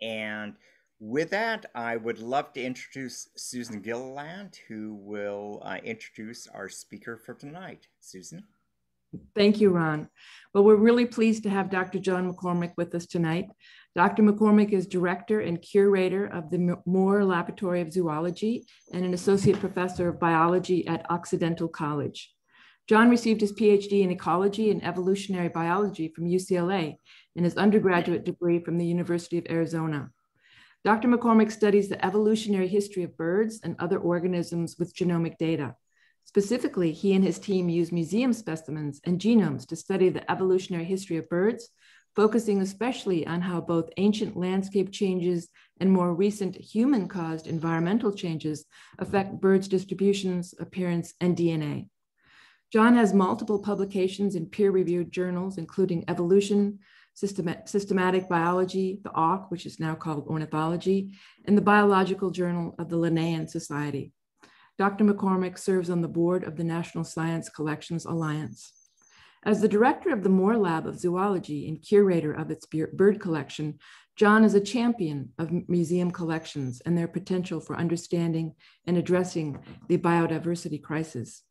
And with that, I would love to introduce Susan Gilliland, who will uh, introduce our speaker for tonight. Susan. Thank you, Ron. Well, we're really pleased to have Dr. John McCormack with us tonight. Dr. McCormack is director and curator of the Moore Laboratory of Zoology and an associate professor of biology at Occidental College. John received his PhD in ecology and evolutionary biology from UCLA and his undergraduate degree from the University of Arizona. Dr. McCormack studies the evolutionary history of birds and other organisms with genomic data. Specifically, he and his team use museum specimens and genomes to study the evolutionary history of birds, focusing especially on how both ancient landscape changes and more recent human caused environmental changes affect birds' distributions, appearance, and DNA. John has multiple publications in peer reviewed journals, including Evolution, Systematic Biology, the Auk, which is now called Ornithology, and the Biological Journal of the Linnaean Society. Dr. McCormack serves on the board of the National Science Collections Alliance. As the director of the Moore Lab of Zoology and curator of its bird collection, John is a champion of museum collections and their potential for understanding and addressing the biodiversity crisis.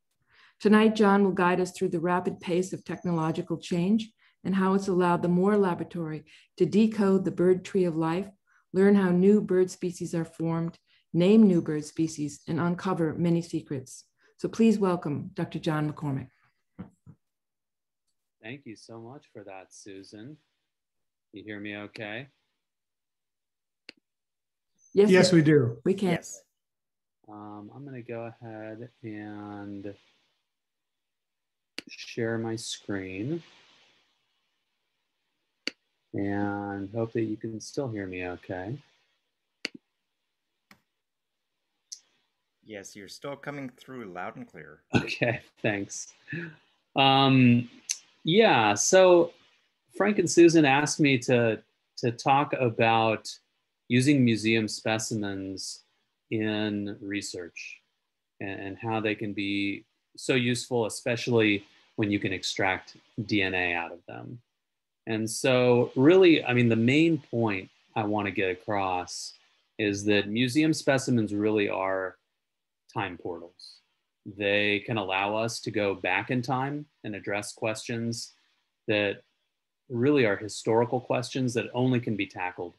Tonight, John will guide us through the rapid pace of technological change and how it's allowed the Moore Laboratory to decode the bird tree of life, learn how new bird species are formed, name new bird species, and uncover many secrets. So please welcome Dr. John McCormack. Thank you so much for that, Susan. You hear me okay? Yes, yes we do. We can. Yes. Um, I'm going to go ahead and share my screen and hope that you can still hear me okay. Yes, you're still coming through loud and clear. Okay, thanks. Um, yeah, so Frank and Susan asked me to, to talk about using museum specimens in research and, and how they can be so useful, especially when you can extract DNA out of them. And so, really, I mean, the main point I want to get across is that museum specimens really are time portals. They can allow us to go back in time and address questions that really are historical questions that only can be tackled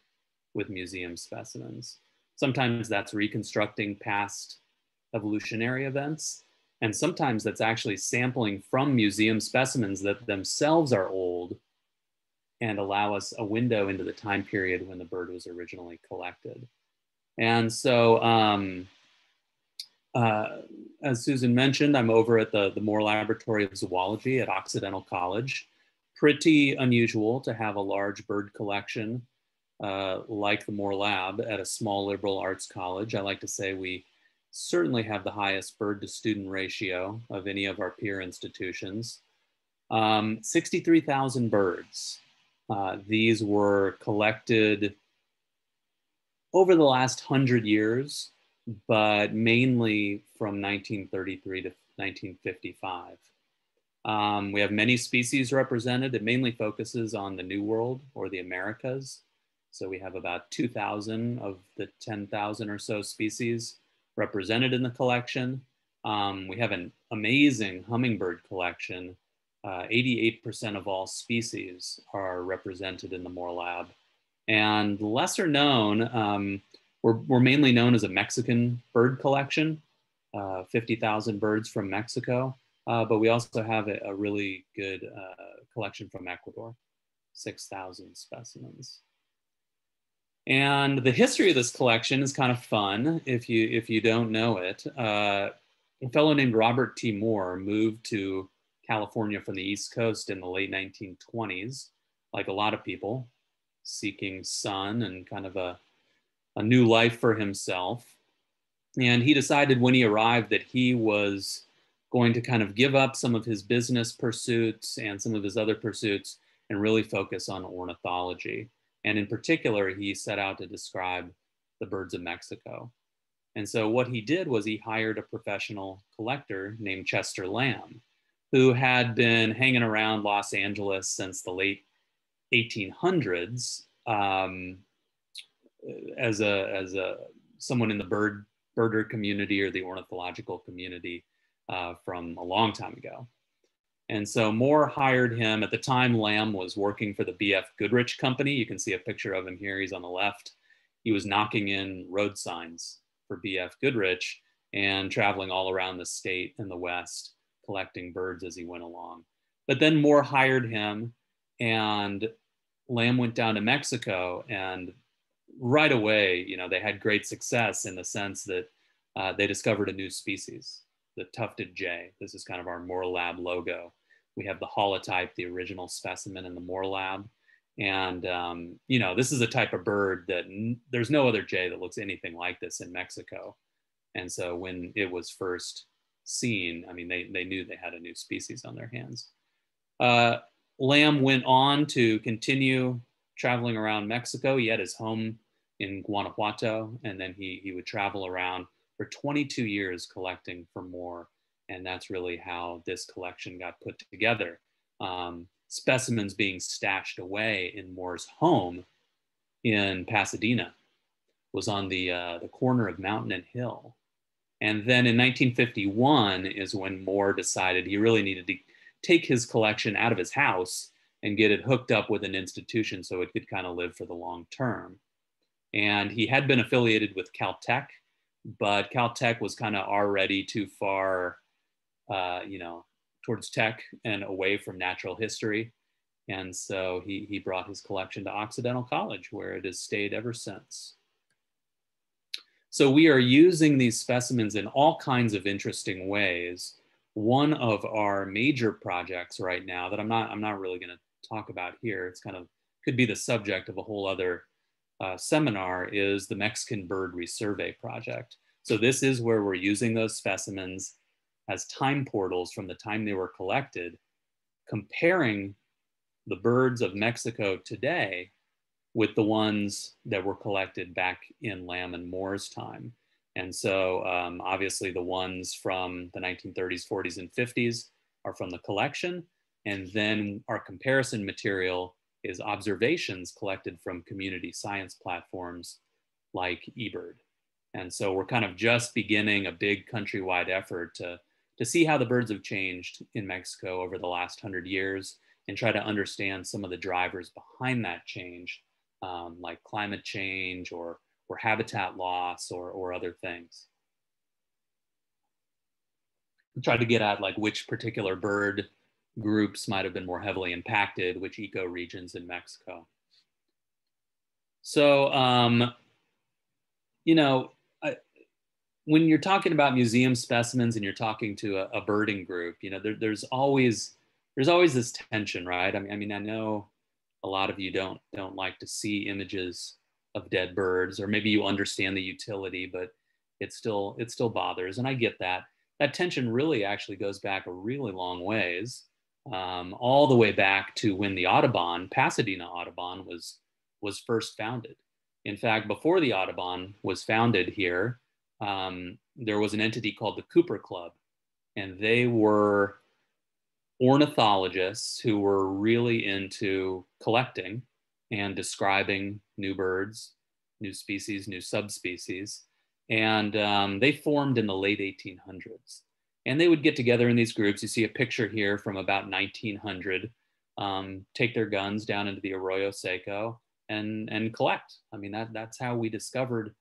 with museum specimens. Sometimes that's reconstructing past evolutionary events, and sometimes that's actually sampling from museum specimens that themselves are old and allow us a window into the time period when the bird was originally collected. And so, um, uh, as Susan mentioned, I'm over at the, the Moore Laboratory of Zoology at Occidental College. Pretty unusual to have a large bird collection uh, like the Moore Lab at a small liberal arts college. I like to say we certainly have the highest bird to student ratio of any of our peer institutions. Um, 63,000 birds. Uh, these were collected over the last hundred years, but mainly from 1933 to 1955. Um, we have many species represented. It mainly focuses on the New World or the Americas. So we have about 2,000 of the 10,000 or so species represented in the collection. Um, we have an amazing hummingbird collection. 88% uh, of all species are represented in the Moore Lab. And lesser known, um, we're, we're, mainly known as a Mexican bird collection, uh, 50,000 birds from Mexico. Uh, but we also have a, a really good uh, collection from Ecuador, 6,000 specimens. And the history of this collection is kind of fun if you if you don't know it. Uh, a fellow named Robert T. Moore moved to California from the East Coast in the late 1920s, like a lot of people, seeking sun and kind of a, a new life for himself. And he decided when he arrived that he was going to kind of give up some of his business pursuits and some of his other pursuits and really focus on ornithology. And in particular, he set out to describe the birds of Mexico. And so what he did was he hired a professional collector named Chester Lamb, who had been hanging around Los Angeles since the late 1800s, um, as a as a someone in the bird birder community or the ornithological community uh, from a long time ago. And so Moore hired him. At the time, Lamb was working for the BF Goodrich Company. You can see a picture of him here. He's on the left. He was knocking in road signs for BF Goodrich and traveling all around the state and the West, collecting birds as he went along. But then Moore hired him, and Lamb went down to Mexico. And right away, you know, they had great success in the sense that uh, they discovered a new species the tufted jay. This is kind of our Moore Lab logo. We have the holotype, the original specimen in the Moore Lab. And, um, you know, this is a type of bird that there's no other jay that looks anything like this in Mexico. And so when it was first seen, I mean, they, they knew they had a new species on their hands. Uh, Lamb went on to continue traveling around Mexico. He had his home in Guanajuato, and then he, he would travel around for 22 years collecting for Moore. And that's really how this collection got put together. Um, specimens being stashed away in Moore's home in Pasadena was on the, uh, the corner of Mountain and Hill. And then in 1951 is when Moore decided he really needed to take his collection out of his house and get it hooked up with an institution so it could kind of live for the long term. And he had been affiliated with Caltech but Caltech was kind of already too far, uh, you know, towards tech and away from natural history. And so he, he brought his collection to Occidental College, where it has stayed ever since. So we are using these specimens in all kinds of interesting ways. One of our major projects right now that I'm not, I'm not really going to talk about here, it's kind of could be the subject of a whole other uh, seminar is the Mexican Bird Resurvey Project. So this is where we're using those specimens as time portals from the time they were collected, comparing the birds of Mexico today with the ones that were collected back in Lamb and Moore's time. And so um, obviously the ones from the 1930s, 40s, and 50s are from the collection. And then our comparison material is observations collected from community science platforms like eBird. And so we're kind of just beginning a big countrywide effort to, to see how the birds have changed in Mexico over the last hundred years and try to understand some of the drivers behind that change, um, like climate change or, or habitat loss or, or other things. Try to get at like which particular bird groups might have been more heavily impacted, which ecoregions in Mexico. So, um, you know, I, when you're talking about museum specimens and you're talking to a, a birding group, you know, there, there's always there's always this tension, right? I mean, I mean, I know a lot of you don't don't like to see images of dead birds, or maybe you understand the utility, but it still it still bothers, and I get that. That tension really actually goes back a really long ways um, all the way back to when the Audubon, Pasadena Audubon, was, was first founded. In fact, before the Audubon was founded here, um, there was an entity called the Cooper Club, and they were ornithologists who were really into collecting and describing new birds, new species, new subspecies. And um, they formed in the late 1800s and they would get together in these groups. You see a picture here from about 1900, um, take their guns down into the Arroyo Seco and, and collect. I mean, that, that's how we discovered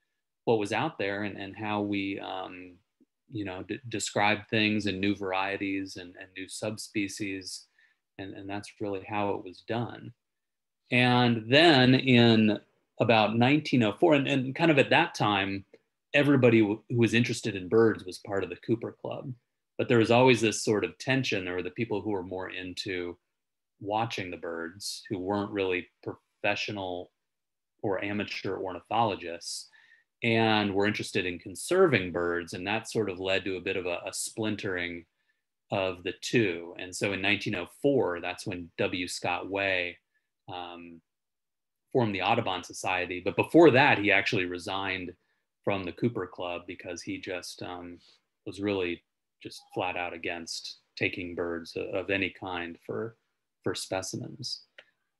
what was out there and, and how we, um, you know, d- describe things and new varieties and, and new subspecies. And, and that's really how it was done. And then in about 1904, and, and kind of at that time, everybody w- who was interested in birds was part of the Cooper Club but there was always this sort of tension. There were the people who were more into watching the birds, who weren't really professional or amateur ornithologists, and were interested in conserving birds. And that sort of led to a bit of a, a splintering of the two. And so in 1904, that's when W. Scott Way um, formed the Audubon Society. But before that, he actually resigned from the Cooper Club because he just um, was really just flat out against taking birds of any kind for, for specimens.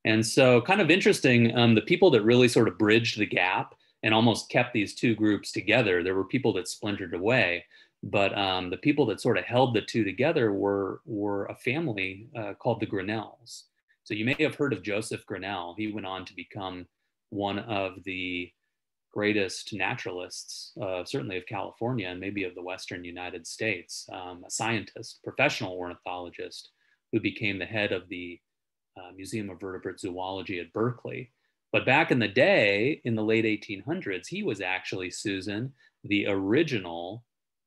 And so kind of interesting, um, the people that really sort of bridged the gap and almost kept these two groups together. There were people that splintered away, but um, the people that sort of held the two together were were a family uh, called the Grinnells. So you may have heard of Joseph Grinnell. He went on to become one of the greatest naturalists, uh, certainly of California and maybe of the Western United States, um, a scientist, professional ornithologist who became the head of the uh, Museum of Vertebrate Zoology at Berkeley. But back in the day, in the late 1800s, he was actually, Susan, the original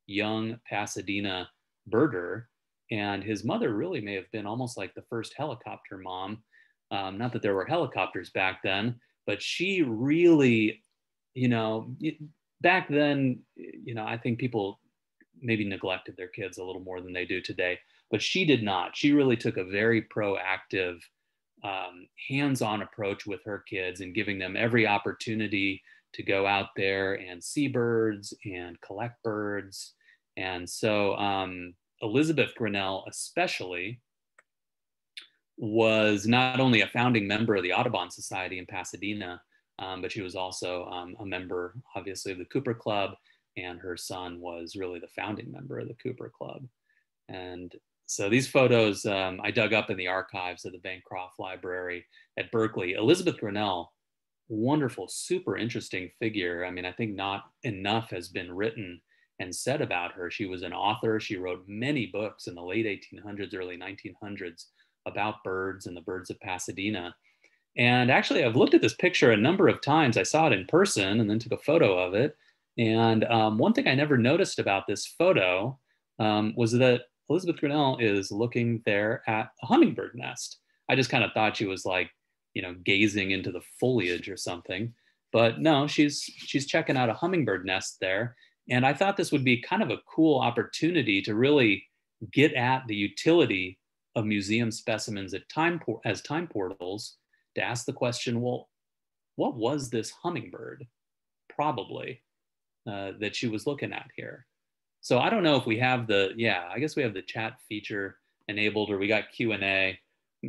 young Pasadena birder. And his mother really may have been almost like the first helicopter mom. Um, not that there were helicopters back then, but she really you know, back then, you know, I think people maybe neglected their kids a little more than they do today, but she did not. She really took a very proactive, um, hands on approach with her kids and giving them every opportunity to go out there and see birds and collect birds. And so um, Elizabeth Grinnell, especially, was not only a founding member of the Audubon Society in Pasadena, um, but she was also um, a member, obviously, of the Cooper Club, and her son was really the founding member of the Cooper Club. And so these photos um, I dug up in the archives of the Bancroft Library at Berkeley. Elizabeth Grinnell, wonderful, super interesting figure. I mean, I think not enough has been written and said about her. She was an author. She wrote many books in the late 1800s, early 1900s about birds and the birds of Pasadena. And actually, I've looked at this picture a number of times. I saw it in person and then took a photo of it. And um, one thing I never noticed about this photo um, was that Elizabeth Grinnell is looking there at a hummingbird nest. I just kind of thought she was like, you know, gazing into the foliage or something. But no, she's she's checking out a hummingbird nest there. And I thought this would be kind of a cool opportunity to really get at the utility of museum specimens time as time portals to ask the question well, what was this hummingbird? Probably uh, that she was looking at here. So I don't know if we have the, yeah, I guess we have the chat feature enabled or we got Q&A.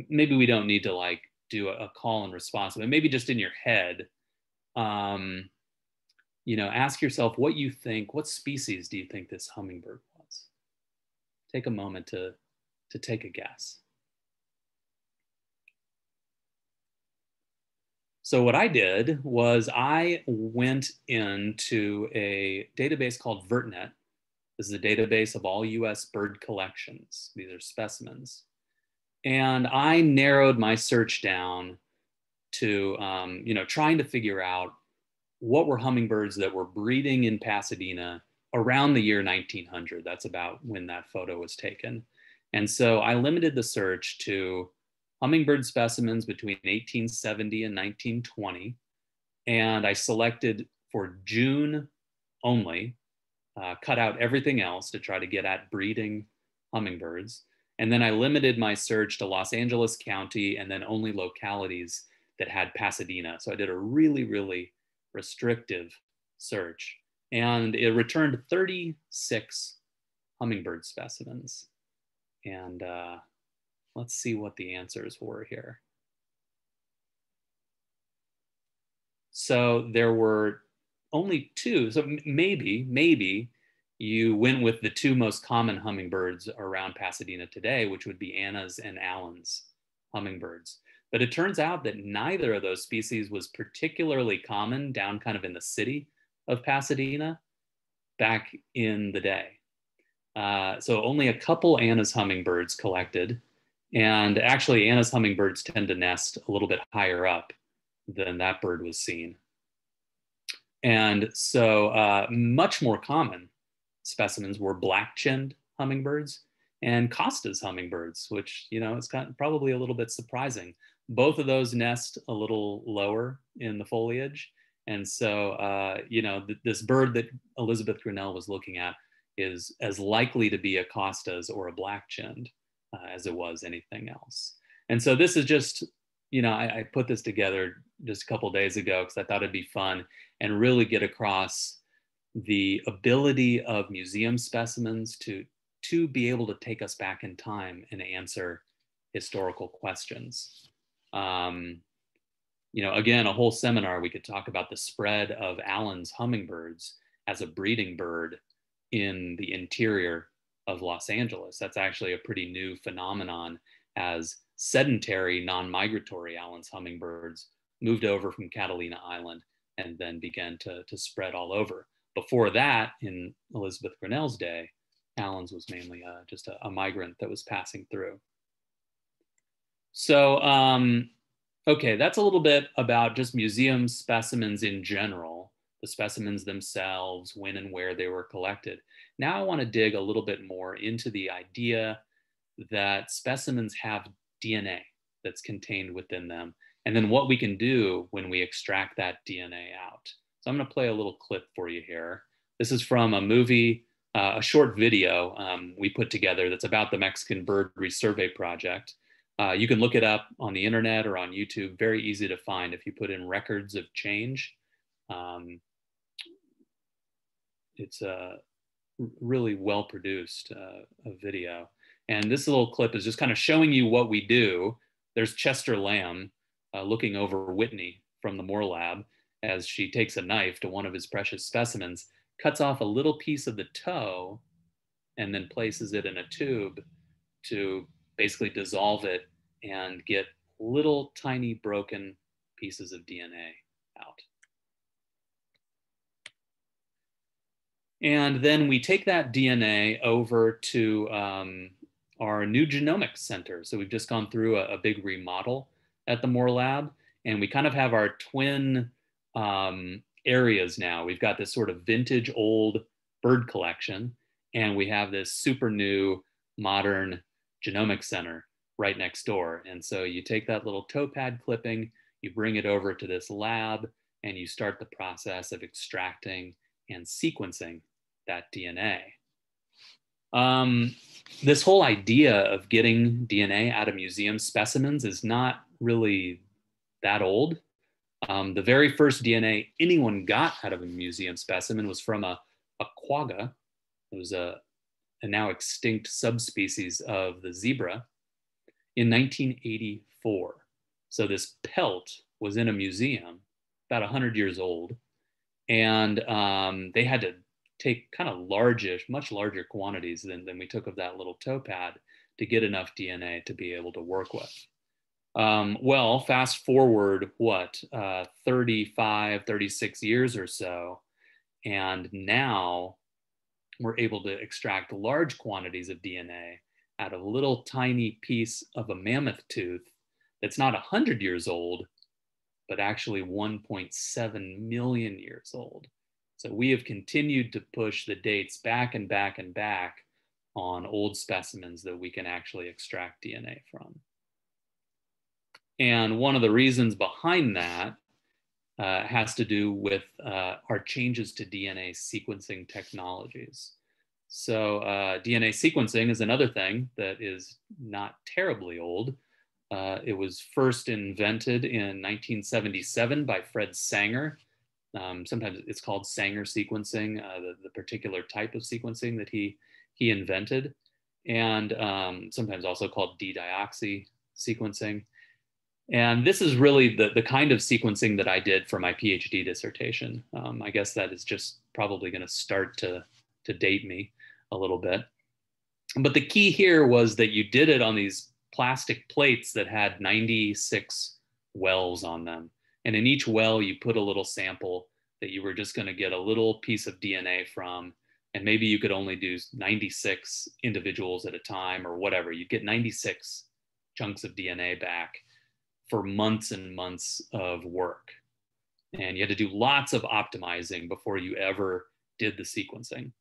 Maybe we don't need to like do a, a call and response, but maybe just in your head, um, you know, ask yourself what you think, what species do you think this hummingbird was? Take a moment to, to take a guess. So what I did was I went into a database called VertNet. This is a database of all US bird collections. These are specimens. And I narrowed my search down to, um, you know, trying to figure out what were hummingbirds that were breeding in Pasadena around the year 1900. That's about when that photo was taken. And so I limited the search to hummingbird specimens between 1870 and 1920. And I selected for June only, uh, cut out everything else to try to get at breeding hummingbirds. And then I limited my search to Los Angeles County and then only localities that had Pasadena. So I did a really, really restrictive search. And it returned 36 hummingbird specimens. And uh, Let's see what the answers were here. So there were only two. So maybe, maybe you went with the two most common hummingbirds around Pasadena today, which would be Anna's and Allen's hummingbirds. But it turns out that neither of those species was particularly common down kind of in the city of Pasadena back in the day. Uh, so only a couple Anna's hummingbirds collected and actually, Anna's hummingbirds tend to nest a little bit higher up than that bird was seen. And so, uh, much more common specimens were black chinned hummingbirds and Costa's hummingbirds, which, you know, it's kind probably a little bit surprising. Both of those nest a little lower in the foliage. And so, uh, you know, th- this bird that Elizabeth Grinnell was looking at is as likely to be a Costa's or a black chinned uh, as it was anything else. And so this is just, you know, I, I put this together just a couple days ago because I thought it'd be fun and really get across the ability of museum specimens to to be able to take us back in time and answer historical questions. Um, you know, again, a whole seminar, we could talk about the spread of Allen's hummingbirds as a breeding bird in the interior of Los Angeles. That's actually a pretty new phenomenon as sedentary, non migratory Allen's hummingbirds moved over from Catalina Island and then began to, to spread all over. Before that, in Elizabeth Grinnell's day, Allen's was mainly uh, just a, a, migrant that was passing through. So, um, okay, that's a little bit about just museum specimens in general, the specimens themselves, when and where they were collected. Now I want to dig a little bit more into the idea that specimens have DNA that's contained within them, and then what we can do when we extract that DNA out. So I'm going to play a little clip for you here. This is from a movie, uh, a short video um, we put together that's about the Mexican Bird Resurvey Project. Uh, you can look it up on the internet or on YouTube. Very easy to find if you put in records of change. Um, it's a really well produced uh, video. And this little clip is just kind of showing you what we do. There's Chester Lamb uh, looking over Whitney from the Moore Lab as she takes a knife to one of his precious specimens, cuts off a little piece of the toe, and then places it in a tube to basically dissolve it and get little tiny broken pieces of DNA out. And then we take that DNA over to um, our new genomics center. So we've just gone through a, a, big remodel at the Moore Lab, and we kind of have our twin um, areas now. We've got this sort of vintage old bird collection, and we have this super new modern genomics center right next door. And so you take that little toe pad clipping, you bring it over to this lab, and you start the process of extracting and sequencing that DNA. Um, this whole idea of getting DNA out of museum specimens is not really that old. Um, the very first DNA anyone got out of a museum specimen was from a, a quagga. It was a, a now extinct subspecies of the zebra in 1984. So this pelt was in a museum, about 100 years old, and um, they had to take kind of largish, much larger quantities than, than we took of that little toe pad to get enough DNA to be able to work with. Um, well, fast forward, what, uh, 35, 36 years or so, and now we're able to extract large quantities of DNA out of a little tiny piece of a mammoth tooth that's not 100 years old, but actually 1.7 million years old. So we have continued to push the dates back and back and back on old specimens that we can actually extract DNA from. And one of the reasons behind that uh, has to do with uh, our changes to DNA sequencing technologies. So uh, DNA sequencing is another thing that is not terribly old. Uh, it was first invented in 1977 by Fred Sanger. Um, sometimes it's called Sanger sequencing, uh, the, the, particular type of sequencing that he, he invented, and um, sometimes also called dideoxy sequencing. And this is really the, the kind of sequencing that I did for my PhD dissertation. Um, I guess that is just probably going to start to, to date me a little bit. But the key here was that you did it on these plastic plates that had 96 wells on them. And in each well, you put a little sample that you were just going to get a little piece of DNA from. And maybe you could only do 96 individuals at a time or whatever. You'd get 96 chunks of DNA back for months and months of work. And you had to do lots of optimizing before you ever did the sequencing.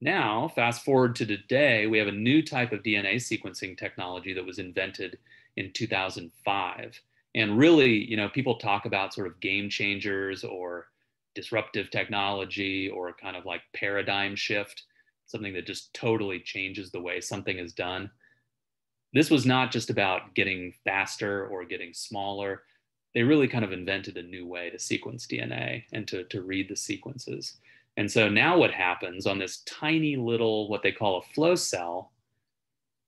Now, fast forward to today, we have a new type of DNA sequencing technology that was invented in 2005. And really, you know, people talk about sort of game changers or disruptive technology or kind of like paradigm shift, something that just totally changes the way something is done. This was not just about getting faster or getting smaller. They really kind of invented a new way to sequence DNA and to, to read the sequences. And so now what happens on this tiny little, what they call a flow cell,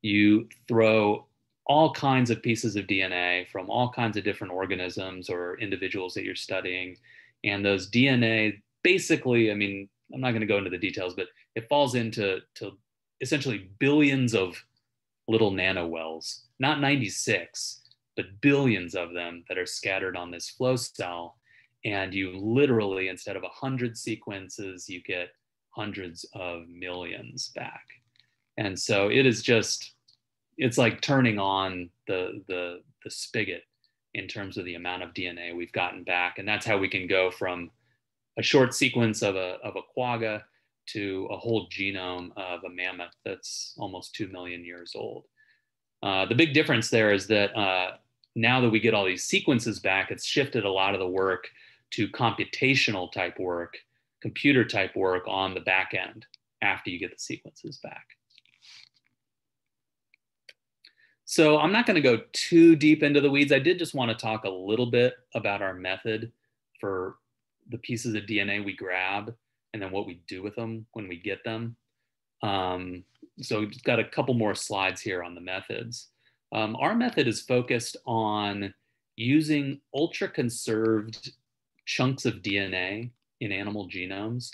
you throw all kinds of pieces of DNA from all kinds of different organisms or individuals that you're studying. And those DNA basically, I mean, I'm not going to go into the details, but it falls into to essentially billions of little nanowells, not 96, but billions of them that are scattered on this flow cell. And you literally, instead of 100 sequences, you get hundreds of millions back. And so it is just it's like turning on the the the spigot in terms of the amount of DNA we've gotten back, and that's how we can go from a short sequence of a of a quagga to a whole genome of a mammoth that's almost two million years old. Uh, the big difference there is that uh, now that we get all these sequences back, it's shifted a lot of the work to computational type work, computer type work on the back end after you get the sequences back. So I'm not going to go too deep into the weeds. I did just want to talk a little bit about our method for the pieces of DNA we grab and then what we do with them when we get them. Um, so we've got a couple more slides here on the methods. Um, our method is focused on using ultra conserved chunks of DNA in animal genomes,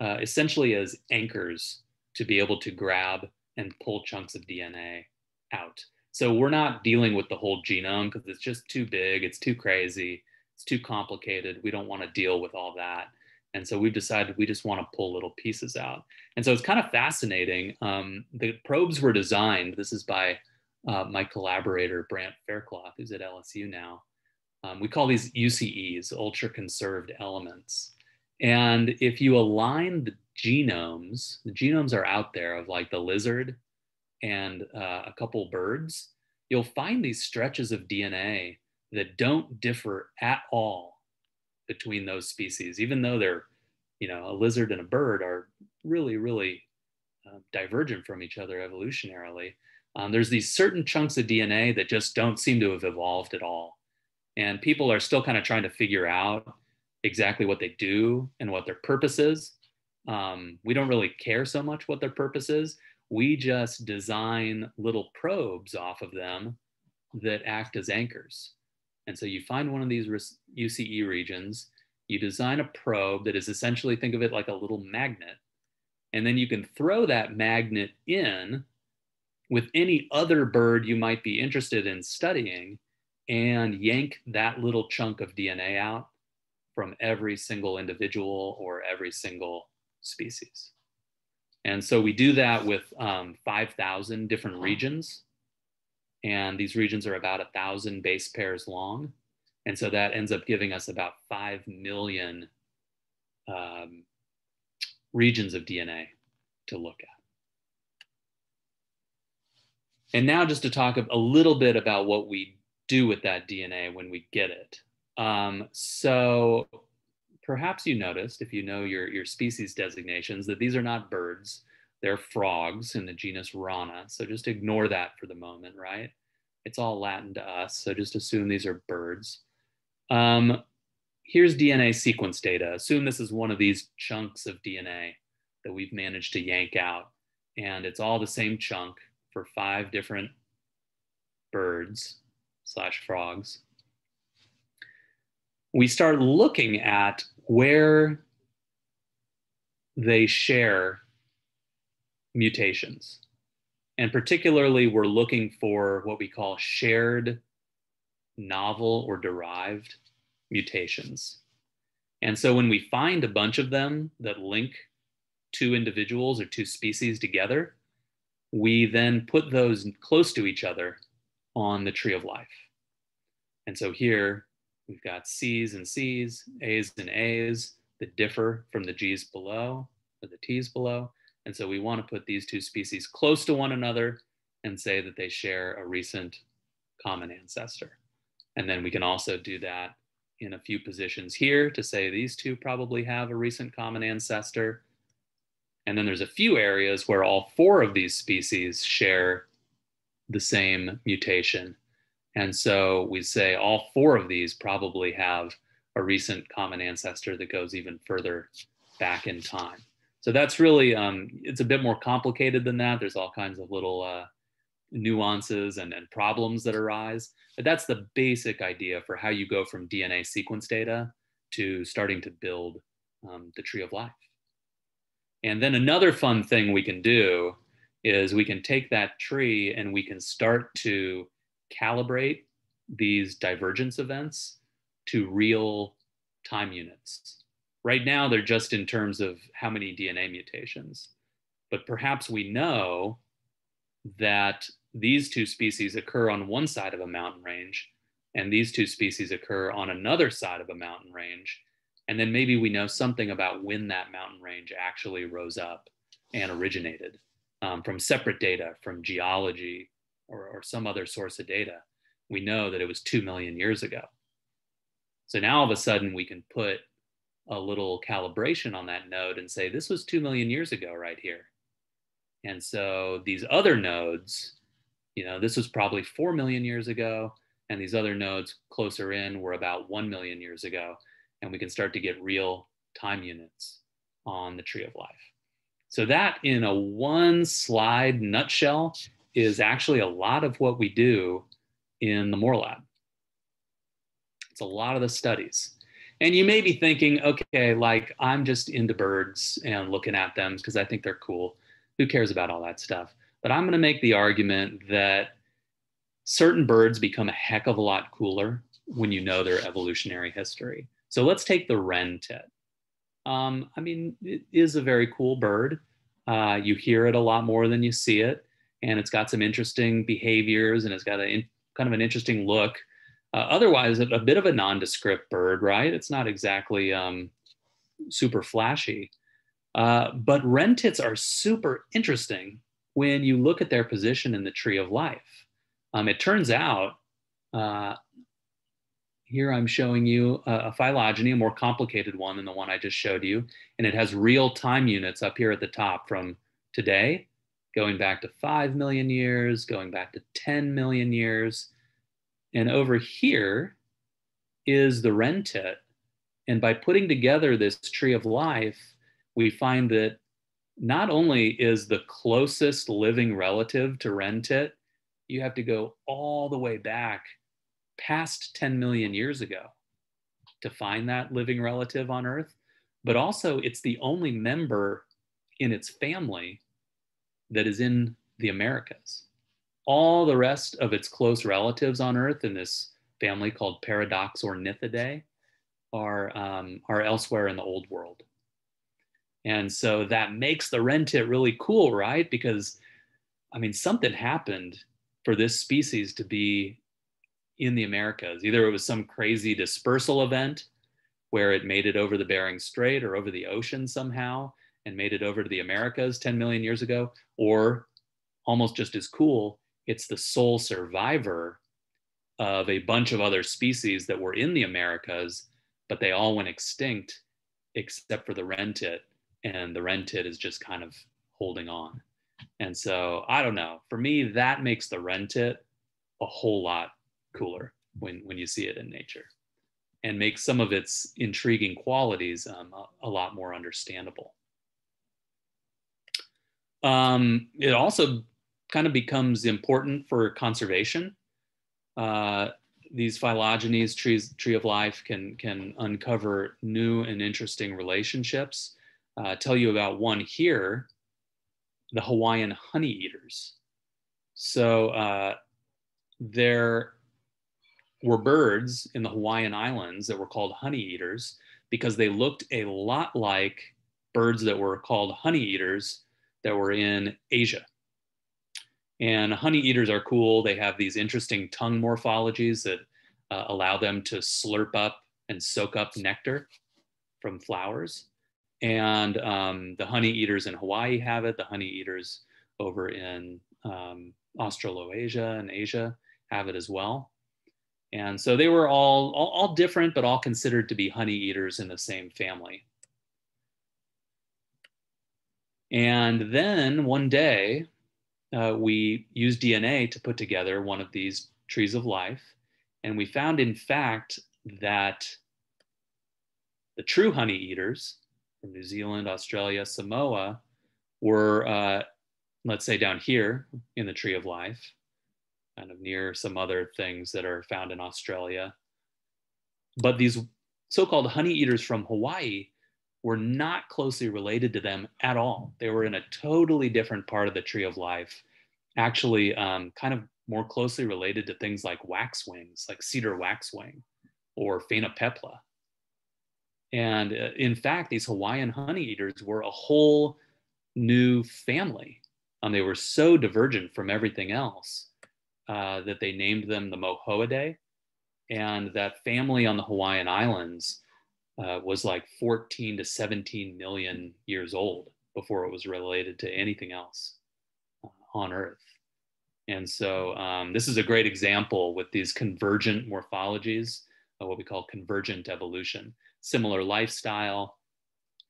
uh, essentially as anchors to be able to grab and pull chunks of DNA out. So we're not dealing with the whole genome because it's just too big, it's too crazy, it's too complicated. We don't want to deal with all that. And so we've decided we just want to pull little pieces out. And so it's kind of fascinating. Um, the probes were designed, this is by uh, my collaborator, Brant Faircloth, who's at LSU now. Um, we call these UCEs, ultra conserved elements. And if you align the genomes, the genomes are out there of like the lizard and uh, a couple birds, you'll find these stretches of DNA that don't differ at all between those species, even though they're, you know, a lizard and a bird are really, really uh, divergent from each other evolutionarily. Um, there's these certain chunks of DNA that just don't seem to have evolved at all. And people are still kind of trying to figure out exactly what they do and what their purpose is. Um, we don't really care so much what their purpose is we just design little probes off of them that act as anchors. And so you find one of these UCE regions, you design a probe that is essentially, think of it like a little magnet. And then you can throw that magnet in with any other bird you might be interested in studying and yank that little chunk of DNA out from every single individual or every single species. And so we do that with um, 5,000 different regions. And these regions are about a thousand base pairs long. And so that ends up giving us about 5 million um, regions of DNA to look at. And now just to talk a little bit about what we do with that DNA when we get it. Um, so perhaps you noticed, if you know your, your species designations, that these are not birds, they're frogs in the genus Rana. So just ignore that for the moment, right? It's all Latin to us, so just assume these are birds. Um, here's DNA sequence data. Assume this is one of these chunks of DNA that we've managed to yank out. And it's all the same chunk for five different birds slash frogs. We start looking at where they share mutations. And particularly, we're looking for what we call shared novel or derived mutations. And so when we find a bunch of them that link two individuals or two species together, we then put those close to each other on the tree of life. And so here We've got C's and C's, A's and A's that differ from the G's below or the T's below. And so we want to put these two species close to one another and say that they share a recent common ancestor. And then we can also do that in a few positions here to say these two probably have a recent common ancestor. And then there's a few areas where all four of these species share the same mutation and so we say all four of these probably have a recent common ancestor that goes even further back in time. So that's really, um, it's a bit more complicated than that. There's all kinds of little uh, nuances and, and problems that arise. But that's the basic idea for how you go from DNA sequence data to starting to build um, the tree of life. And then another fun thing we can do is we can take that tree and we can start to calibrate these divergence events to real time units. Right now, they're just in terms of how many DNA mutations. But perhaps we know that these two species occur on one side of a mountain range and these two species occur on another side of a mountain range. And then maybe we know something about when that mountain range actually rose up and originated um, from separate data, from geology or, or some other source of data. We know that it was 2 million years ago. So now all of a sudden we can put a little calibration on that node and say, this was 2 million years ago right here. And so these other nodes, you know, this was probably 4 million years ago, and these other nodes closer in were about 1 million years ago. And we can start to get real time units on the tree of life. So that in a one slide nutshell is actually a lot of what we do in the Moore Lab. It's a lot of the studies. And you may be thinking, okay, like I'm just into birds and looking at them because I think they're cool. Who cares about all that stuff? But I'm going to make the argument that certain birds become a heck of a lot cooler when you know their evolutionary history. So let's take the wren tit. Um, I mean, it is a very cool bird. Uh, you hear it a lot more than you see it, and it's got some interesting behaviors, and it's got a in, kind of an interesting look. Uh, otherwise, a, bit of a nondescript bird, right? It's not exactly um, super flashy. Uh, but wren tits are super interesting when you look at their position in the tree of life. Um, it turns out, uh, here I'm showing you a, a, phylogeny, a more complicated one than the one I just showed you. And it has real time units up here at the top from today, going back to 5 million years, going back to 10 million years. And over here is the wren tit. And by putting together this tree of life, we find that not only is the closest living relative to wren tit, you have to go all the way back past 10 million years ago to find that living relative on Earth. But also, it's the only member in its family that is in the Americas. All the rest of its close relatives on Earth in this family called Paradoxornithidae are, um, are elsewhere in the old world. And so that makes the wren tit really cool, right? Because, I mean, something happened for this species to be in the Americas. Either it was some crazy dispersal event where it made it over the Bering Strait or over the ocean somehow and made it over to the Americas 10 million years ago, or almost just as cool, it's the sole survivor of a bunch of other species that were in the Americas, but they all went extinct except for the wren tit and the wren tit is just kind of holding on. And so I don't know. For me, that makes the wren tit a whole lot cooler when when you see it in nature, and makes some of its intriguing qualities um, a, a, lot more understandable. Um, it also kind of becomes important for conservation. Uh, these phylogenies, trees, tree of life, can can uncover new and interesting relationships uh, tell you about one here, the Hawaiian honey eaters. So uh, there were birds in the Hawaiian Islands that were called honey eaters because they looked a lot like birds that were called honey eaters that were in Asia. And honey eaters are cool. They have these interesting tongue morphologies that uh, allow them to slurp up and soak up nectar from flowers. And um, the honey eaters in Hawaii have it. The honey eaters over in um, Australasia and Asia have it as well. And so they were all, all, all different, but all considered to be honey eaters in the same family. And then one day, uh, we used DNA to put together one of these trees of life. And we found, in fact, that the true honey eaters from New Zealand, Australia, Samoa were, uh, let's say, down here in the Tree of Life. kind of near some other things that are found in Australia. But these so-called honey eaters from Hawaii were not closely related to them at all. They were in a totally different part of the tree of life, actually um, kind of more closely related to things like waxwings, like cedar waxwing or Phainopepla. And uh, in fact, these Hawaiian honey eaters were a whole new family. Um, they were so divergent from everything else uh, that they named them the Mohoidae. And that family on the Hawaiian Islands uh, was like 14 to 17 million years old before it was related to anything else uh, on Earth. And so um, this is a great example with these convergent morphologies, what we call convergent evolution. Similar lifestyle,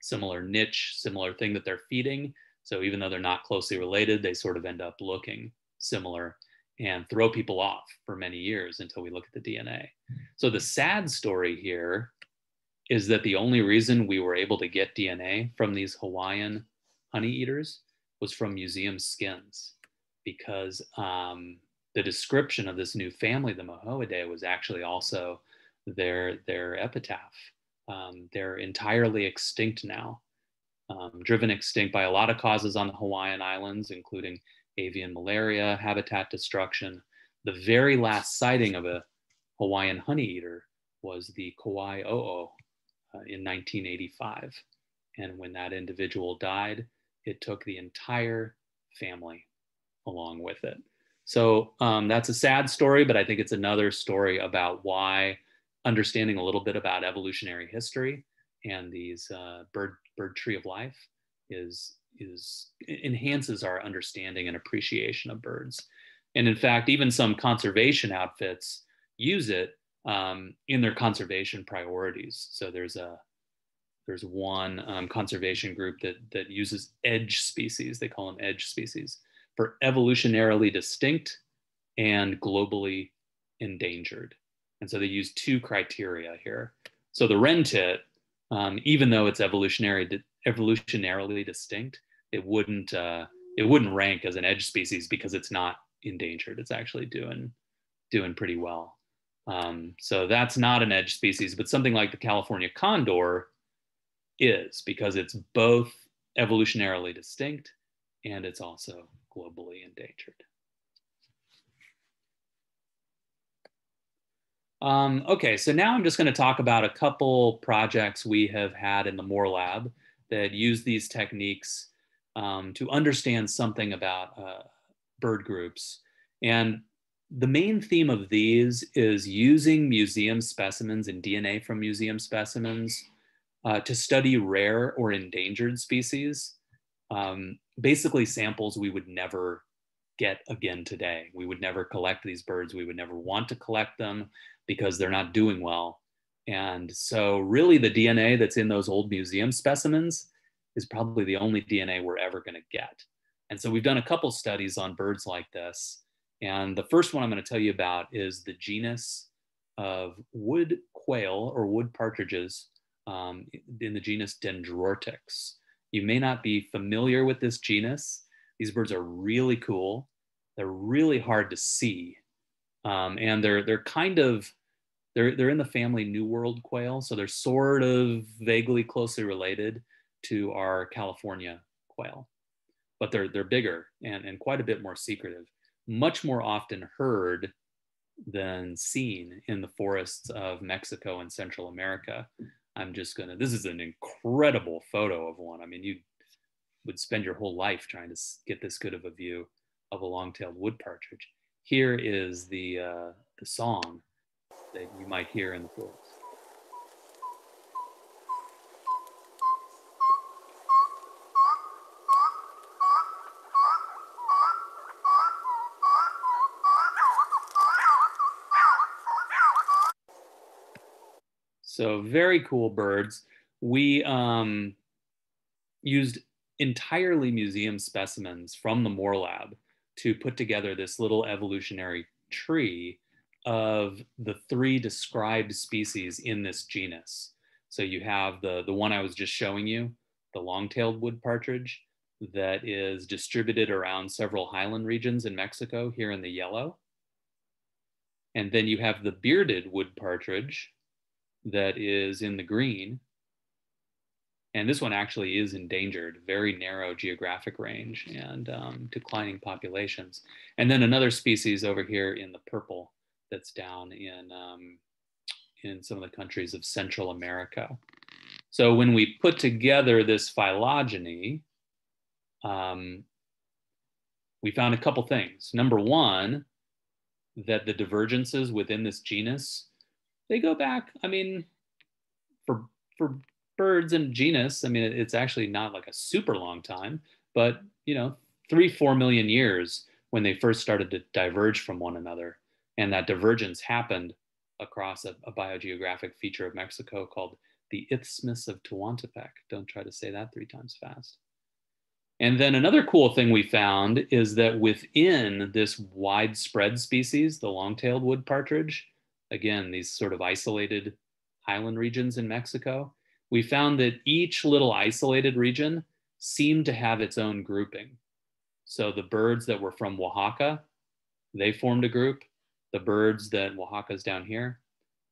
similar niche, similar thing that they're feeding. So even though they're not closely related, they sort of end up looking similar and throw people off for many years until we look at the DNA. So the sad story here is that the only reason we were able to get DNA from these Hawaiian honey eaters was from museum skins because um, the description of this new family, the Mohoidae, was actually also their, their epitaph. Um, they're entirely extinct now, um, driven extinct by a lot of causes on the Hawaiian Islands, including avian malaria, habitat destruction. The very last sighting of a Hawaiian honey eater was the Kauai o'o in 1985. And when that individual died, it took the entire family along with it. So um, that's a sad story, but I think it's another story about why understanding a little bit about evolutionary history and these uh, bird bird tree of life is is enhances our understanding and appreciation of birds. And in fact, even some conservation outfits use it um, in their conservation priorities. So there's a there's one um, conservation group that that uses edge species. They call them edge species for evolutionarily distinct and globally endangered. And so they use two criteria here. So the wren tit, um, even though it's evolutionary evolutionarily distinct, it wouldn't uh, it wouldn't rank as an edge species because it's not endangered. It's actually doing doing pretty well. Um, so that's not an edge species, but something like the California condor is because it's both evolutionarily distinct and it's also globally endangered. Um, okay, so now I'm just going to talk about a couple projects we have had in the Moore Lab that use these techniques um, to understand something about uh, bird groups. And the main theme of these is using museum specimens and DNA from museum specimens uh, to study rare or endangered species. Um, basically, samples we would never get again today. We would never collect these birds. We would never want to collect them because they're not doing well. And so, really, the DNA that's in those old museum specimens is probably the only DNA we're ever going to get. And so, we've done a couple studies on birds like this. And the first one I'm going to tell you about is the genus of wood quail or wood partridges um, in the genus Dendrortyx. You may not be familiar with this genus. These birds are really cool. They're really hard to see. Um, and they're, they're kind of they're, they're in the family New World quail, so they're sort of vaguely closely related to our California quail, but they're, they're bigger and, and quite a bit more secretive, much more often heard than seen in the forests of Mexico and Central America. I'm just gonna, this is an incredible photo of one. I mean, you would spend your whole life trying to get this good of a view of a long-tailed wood partridge. Here is the, uh, the song that you might hear in the forest. So very cool birds. We um, used entirely museum specimens from the Moore Lab to put together this little evolutionary tree of the three described species in this genus. So you have the, the one I was just showing you, the long-tailed wood partridge that is distributed around several highland regions in Mexico here in the yellow. And then you have the bearded wood partridge that is in the green. And this one actually is endangered, very narrow geographic range and um, declining populations. And then another species over here in the purple that's down in, um, in some of the countries of Central America. So when we put together this phylogeny, um, we found a couple things. Number one, that the divergences within this genus, they go back, I mean, for, for birds and genus, I mean, it's actually not like a super long time, but, you know, three, four million years when they first started to diverge from one another. And that divergence happened across a, a biogeographic feature of Mexico called the Isthmus of Tehuantepec. Don't try to say that three times fast. And then another cool thing we found is that within this widespread species, the long-tailed wood partridge, again, these sort of isolated highland regions in Mexico, we found that each little isolated region seemed to have its own grouping. So the birds that were from Oaxaca, they formed a group. The birds that Oaxaca's down here,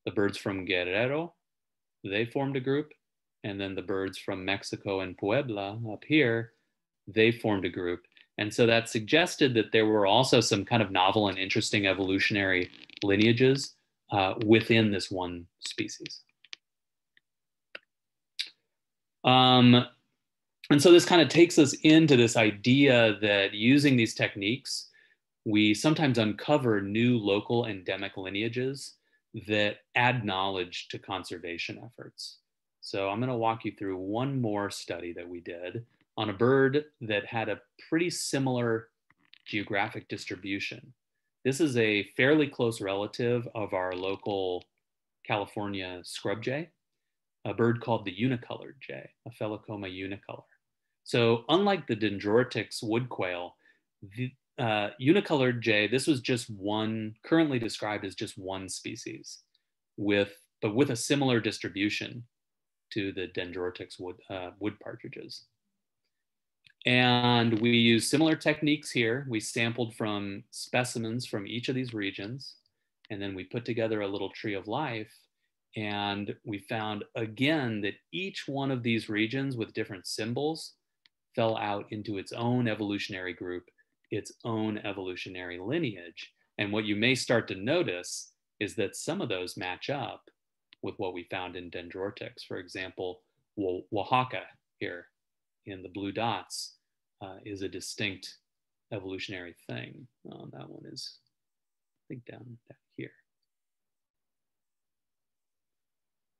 the birds from Guerrero, they formed a group. And then the birds from Mexico and Puebla up here, they formed a group. And so that suggested that there were also some kind of novel and interesting evolutionary lineages uh, within this one species. Um, and so this kind of takes us into this idea that using these techniques, we sometimes uncover new local endemic lineages that add knowledge to conservation efforts. So I'm going to walk you through one more study that we did on a bird that had a pretty similar geographic distribution. This is a fairly close relative of our local California scrub jay, a bird called the unicolored jay, Aphelocoma unicolor. So unlike the Dendrortyx wood quail, the uh, unicolored jay, this was just one, currently described as just one species with, but with a similar distribution to the Dendrortyx wood, uh, wood partridges. And we use similar techniques here. We sampled from specimens from each of these regions, and then we put together a little tree of life. And we found again that each one of these regions with different symbols fell out into its own evolutionary group, its own evolutionary lineage. And what you may start to notice is that some of those match up with what we found in Dendrortyx. For example, Oaxaca here in the blue dots uh, is a distinct evolutionary thing. Uh, that one is, I think, down, down here.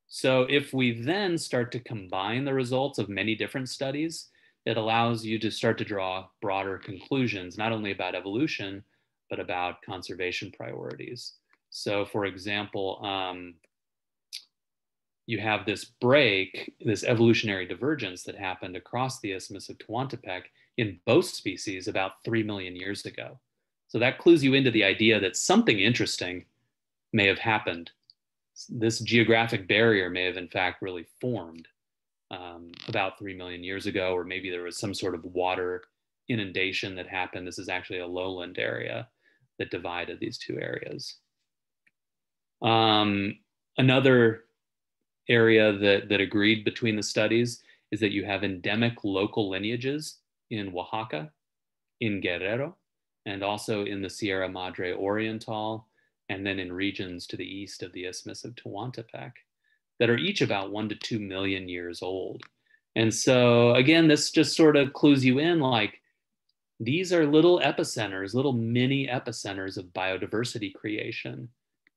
So if we then start to combine the results of many different studies, it allows you to start to draw broader conclusions, not only about evolution, but about conservation priorities. So for example, um, you have this break, this evolutionary divergence that happened across the Isthmus of Tehuantepec in both species about 3 million years ago. So that clues you into the idea that something interesting may have happened. This geographic barrier may have in fact really formed um, about 3 million years ago, or maybe there was some sort of water inundation that happened. This is actually a lowland area that divided these two areas. Um, another area that, that agreed between the studies is that you have endemic local lineages in Oaxaca, in Guerrero, and also in the Sierra Madre Oriental, and then in regions to the east of the Isthmus of Tehuantepec that are each about one to two million years old. And so, again, this just sort of clues you in like these are little epicenters, little mini epicenters of biodiversity creation.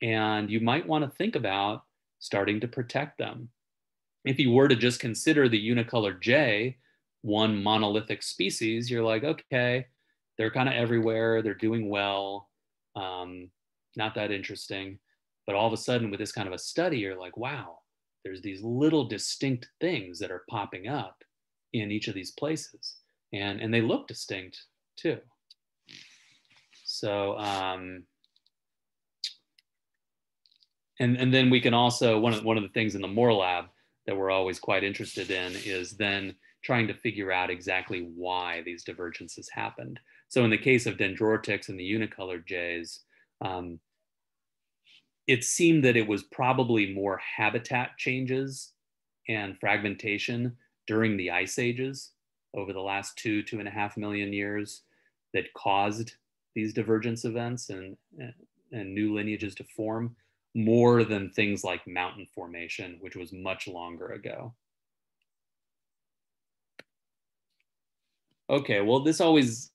And you might want to think about starting to protect them. If you were to just consider the unicolor jay one monolithic species, you're like, okay, they're kind of everywhere, they're doing well, um, not that interesting. But all of a sudden, with this kind of a study, you're like, wow, there's these little distinct things that are popping up in each of these places. And, and they look distinct too. So, um, and, and then we can also, one of, one of the things in the Moore Lab that we're always quite interested in is then trying to figure out exactly why these divergences happened. So in the case of Dendrortyx and the unicolored jays, um, it seemed that it was probably more habitat changes and fragmentation during the ice ages over the last two, two and a half million years that caused these divergence events and, and new lineages to form more than things like mountain formation, which was much longer ago. Okay, well, this always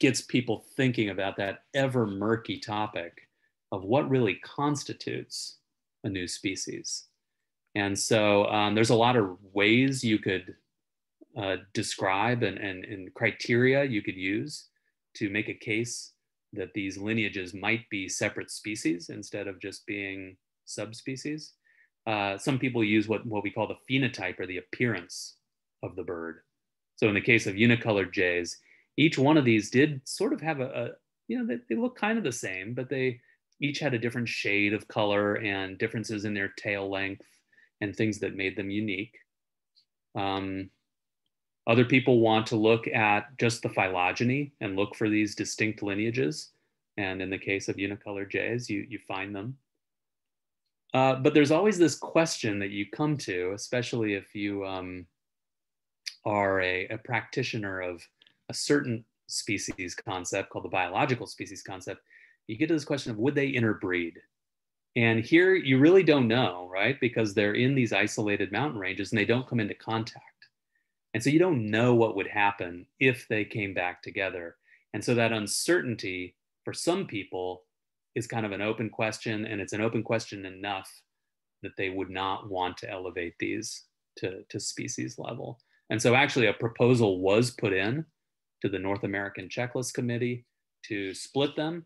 gets people thinking about that ever murky topic of what really constitutes a new species. And so um, there's a lot of ways you could uh, describe and, and, and criteria you could use to make a case that these lineages might be separate species instead of just being subspecies. Uh, some people use what, what we call the phenotype or the appearance of the bird. So in the case of unicolored jays, each one of these did sort of have a, a you know, they, they look kind of the same, but they each had a different shade of color and differences in their tail length and things that made them unique. Um, other people want to look at just the phylogeny and look for these distinct lineages. And in the case of unicolored jays, you, you find them. Uh, but there's always this question that you come to, especially if you um, are a, a practitioner of a certain species concept called the biological species concept, you get to this question of would they interbreed? And here you really don't know, right? Because they're in these isolated mountain ranges and they don't come into contact. And so you don't know what would happen if they came back together. And so that uncertainty for some people is kind of an open question, and it's an open question enough that they would not want to elevate these to, to species level. And so actually a proposal was put in to the North American Checklist Committee to split them.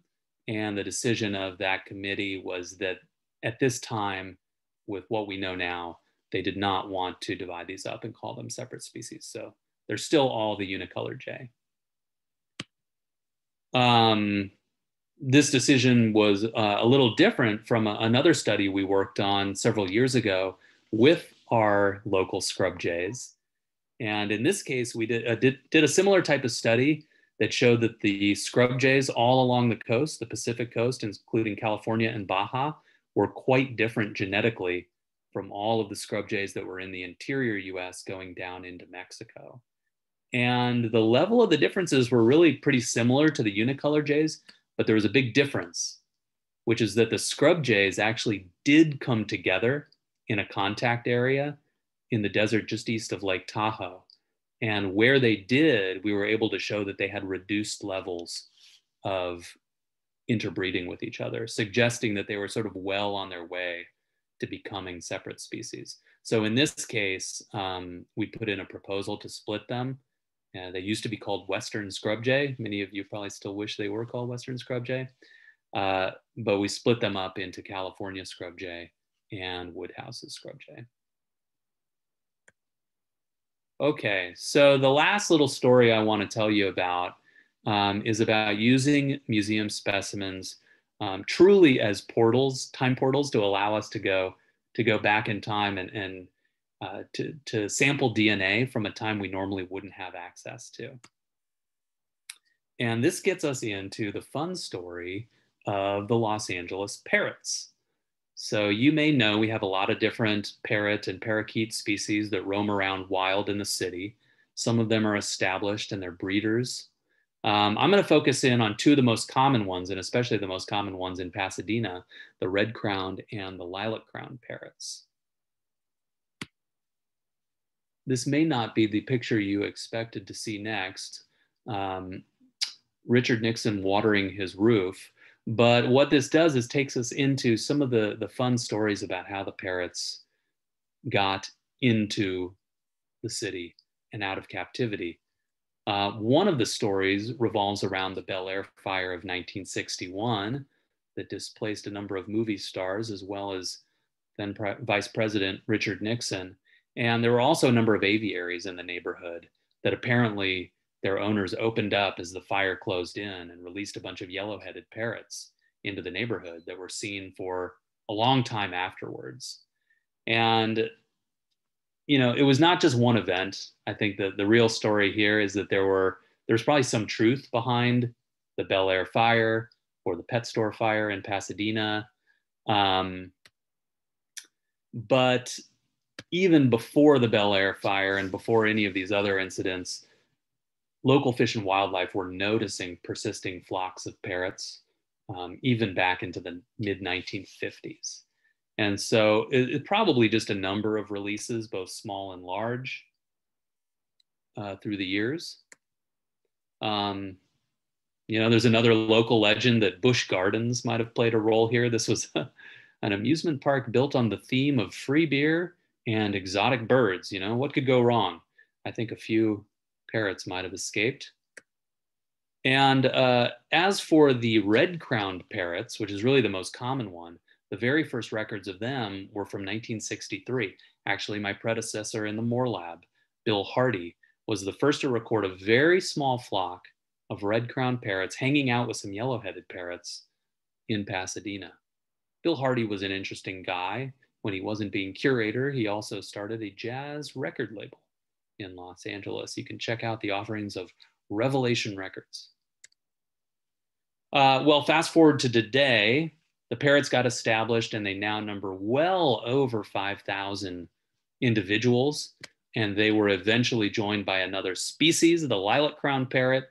And the decision of that committee was that at this time, with what we know now, they did not want to divide these up and call them separate species. So they're still all the unicolored jay. Um, this decision was uh, a little different from a, another study we worked on several years ago with our local scrub jays. And in this case, we did, uh, did, did a similar type of study that showed that the scrub jays all along the coast, the Pacific coast, including California and Baja, were quite different genetically from all of the scrub jays that were in the interior US going down into Mexico. And the level of the differences were really pretty similar to the unicolor jays, but there was a big difference, which is that the scrub jays actually did come together in a contact area in the desert just east of Lake Tahoe. And where they did, we were able to show that they had reduced levels of interbreeding with each other, suggesting that they were sort of well on their way to becoming separate species. So in this case, um, we put in a proposal to split them uh, they used to be called Western Scrub Jay. Many of you probably still wish they were called Western Scrub Jay. Uh, but we split them up into California Scrub Jay and Woodhouse's Scrub Jay. Okay, so the last little story I want to tell you about um, is about using museum specimens um, truly as portals, time portals, to allow us to go to go back in time and, and uh, to, to sample DNA from a time we normally wouldn't have access to. And this gets us into the fun story of the Los Angeles parrots. So you may know we have a lot of different parrot and parakeet species that roam around wild in the city. Some of them are established and they're breeders. Um, I'm going to focus in on two of the most common ones, and especially the most common ones in Pasadena, the red-crowned and the lilac-crowned parrots this may not be the picture you expected to see next. Um, Richard Nixon watering his roof. But what this does is takes us into some of the, the fun stories about how the parrots got into the city and out of captivity. Uh, one of the stories revolves around the Bel Air fire of 1961 that displaced a number of movie stars as well as then Pre- Vice President Richard Nixon. And there were also a number of aviaries in the neighborhood that apparently their owners opened up as the fire closed in and released a bunch of yellow headed parrots into the neighborhood that were seen for a long time afterwards. And, you know, it was not just one event. I think that the real story here is that there were, there's probably some truth behind the Bel Air fire or the pet store fire in Pasadena. Um, but even before the Bel Air fire and before any of these other incidents, local fish and wildlife were noticing persisting flocks of parrots, um, even back into the mid 1950s. And so it, it, probably just a number of releases, both small and large, uh, through the years. Um, you know, there's another local legend that Busch Gardens might have played a role here. This was a, an amusement park built on the theme of free beer and exotic birds. You know, what could go wrong? I think a few parrots might have escaped. And uh, as for the red crowned parrots, which is really the most common one, the very first records of them were from 1963. Actually, my predecessor in the Moore Lab, Bill Hardy, was the first to record a very small flock of red crowned parrots hanging out with some yellow headed parrots in Pasadena. Bill Hardy was an interesting guy. When he wasn't being curator, he also started a jazz record label in Los Angeles. You can check out the offerings of Revelation Records. Uh, well, fast forward to today, the parrots got established and they now number well over 5,000 individuals. And they were eventually joined by another species, the lilac crown parrot,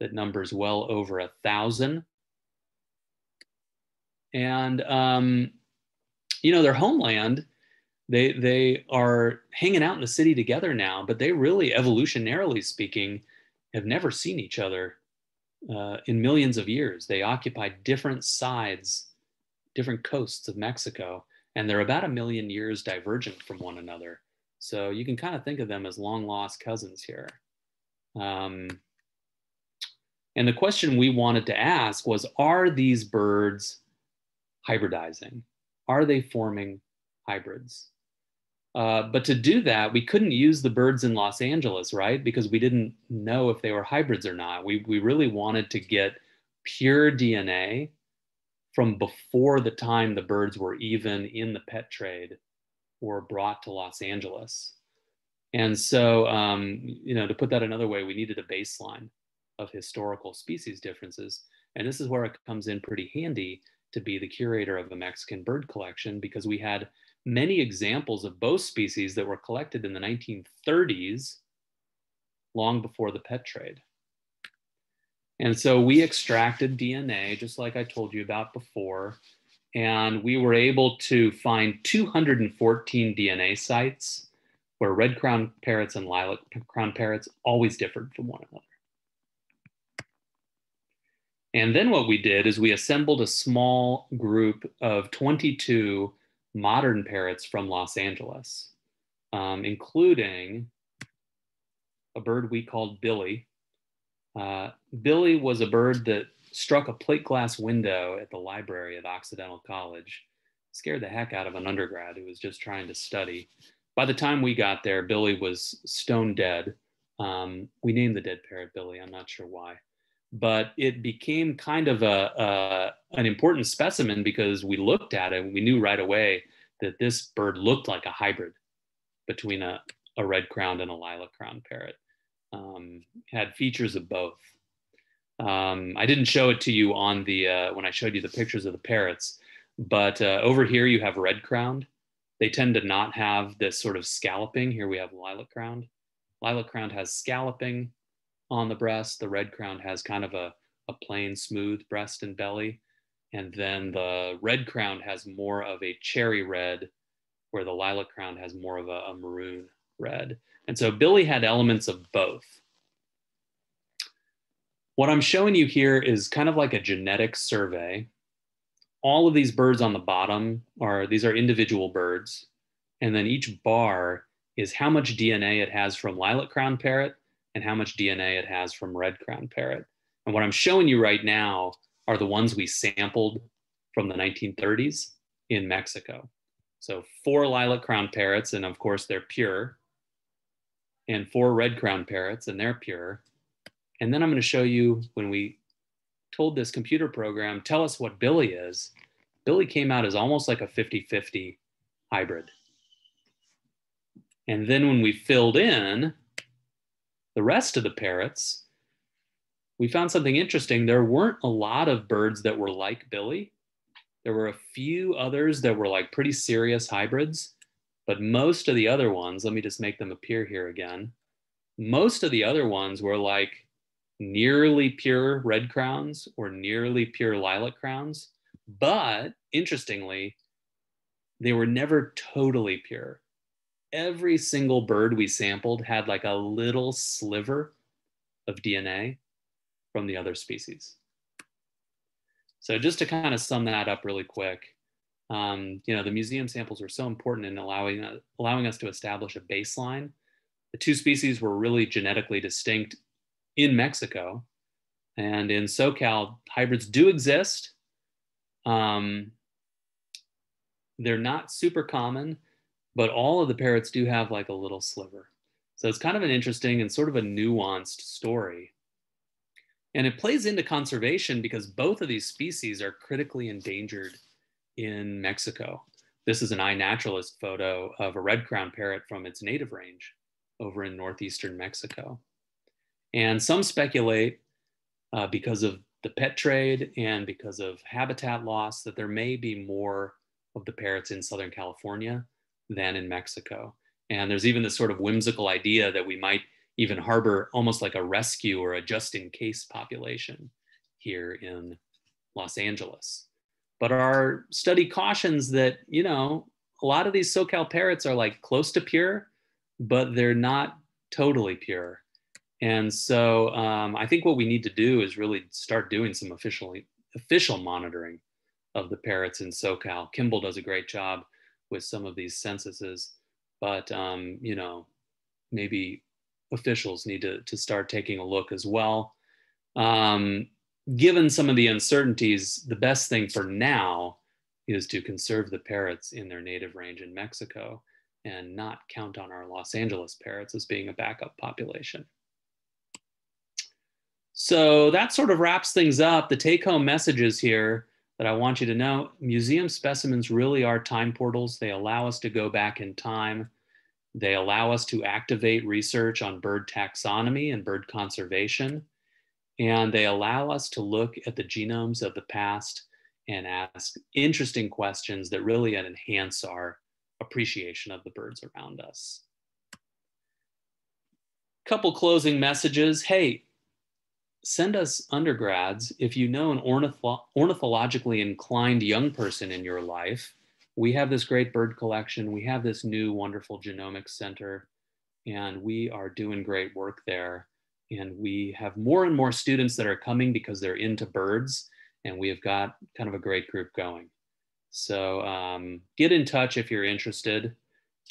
that numbers well over a thousand. And, um, you know, their homeland, they, they are hanging out in the city together now, but they really, evolutionarily speaking, have never seen each other uh, in millions of years. They occupy different sides, different coasts of Mexico, and they're about a million years divergent from one another. So you can kind of think of them as long lost cousins here. Um, and the question we wanted to ask was Are these birds hybridizing? Are they forming hybrids? Uh, but to do that, we couldn't use the birds in Los Angeles, right? Because we didn't know if they were hybrids or not. We, we really wanted to get pure DNA from before the time the birds were even in the pet trade or brought to Los Angeles. And so, um, you know, to put that another way, we needed a baseline of historical species differences. And this is where it comes in pretty handy to be the curator of a Mexican bird collection because we had many examples of both species that were collected in the 1930s, long before the pet trade. And so we extracted DNA, just like I told you about before, and we were able to find 214 DNA sites where red crown parrots and lilac crown parrots always differed from one another. And then what we did is we assembled a small group of 22 modern parrots from Los Angeles, um, including a bird we called Billy. Uh, Billy was a bird that struck a plate glass window at the library at Occidental College, scared the heck out of an undergrad who was just trying to study. By the time we got there, Billy was stone dead. Um, we named the dead parrot Billy. I'm not sure why but it became kind of a, a, an important specimen because we looked at it and we knew right away that this bird looked like a hybrid between a, a red crowned and a lilac crowned parrot. Um, had features of both. Um, I didn't show it to you on the uh, when I showed you the pictures of the parrots, but uh, over here you have red crowned. They tend to not have this sort of scalloping. Here we have lilac crowned. Lilac crowned has scalloping on the breast. The red crowned has kind of a, a plain, smooth breast and belly. And then the red crowned has more of a cherry red, where the lilac crowned has more of a, a maroon red. And so Billy had elements of both. What I'm showing you here is kind of like a genetic survey. All of these birds on the bottom are, these are individual birds. And then each bar is how much DNA it has from lilac crown parrot and how much DNA it has from red crown parrot. And what I'm showing you right now are the ones we sampled from the 1930s in Mexico. So four lilac crown parrots, and of course they're pure, and four red crown parrots, and they're pure. And then I'm going to show you when we told this computer program, tell us what Billy is. Billy came out as almost like a 50 50 hybrid. And then when we filled in the rest of the parrots, we found something interesting. There weren't a lot of birds that were like Billy. There were a few others that were like pretty serious hybrids, but most of the other ones, let me just make them appear here again. Most of the other ones were like nearly pure red crowns or nearly pure lilac crowns. But interestingly, they were never totally pure. Every single bird we sampled had like a little sliver of DNA from the other species. So just to kind of sum that up really quick, um, you know, the museum samples were so important in allowing, uh, allowing us to establish a baseline. The two species were really genetically distinct in Mexico. And in SoCal, hybrids do exist. Um, they're not super common, but all of the parrots do have like a little sliver. So it's kind of an interesting and sort of a nuanced story. And it plays into conservation because both of these species are critically endangered in Mexico. This is an iNaturalist photo of a red crown parrot from its native range over in northeastern Mexico. And some speculate uh, because of the pet trade and because of habitat loss that there may be more of the parrots in Southern California than in Mexico. And there's even this sort of whimsical idea that we might even harbor almost like a rescue or a just in case population here in Los Angeles. But our study cautions that, you know, a lot of these SoCal parrots are like close to pure, but they're not totally pure. And so um, I think what we need to do is really start doing some official, official monitoring of the parrots in SoCal. Kimball does a great job with some of these censuses, but um, you know, maybe officials need to, to start taking a look as well. Um, given some of the uncertainties, the best thing for now is to conserve the parrots in their native range in Mexico and not count on our Los Angeles parrots as being a backup population. So that sort of wraps things up. The take home messages here that I want you to know museum specimens really are time portals. They allow us to go back in time. They allow us to activate research on bird taxonomy and bird conservation. And they allow us to look at the genomes of the past and ask interesting questions that really enhance our appreciation of the birds around us. Couple closing messages. Hey, send us undergrads if you know an ornitho- ornithologically inclined young person in your life. We have this great bird collection. We have this new wonderful genomics center, and we are doing great work there. And we have more and more students that are coming because they're into birds, and we have got kind of a great group going. So um, get in touch if you're interested.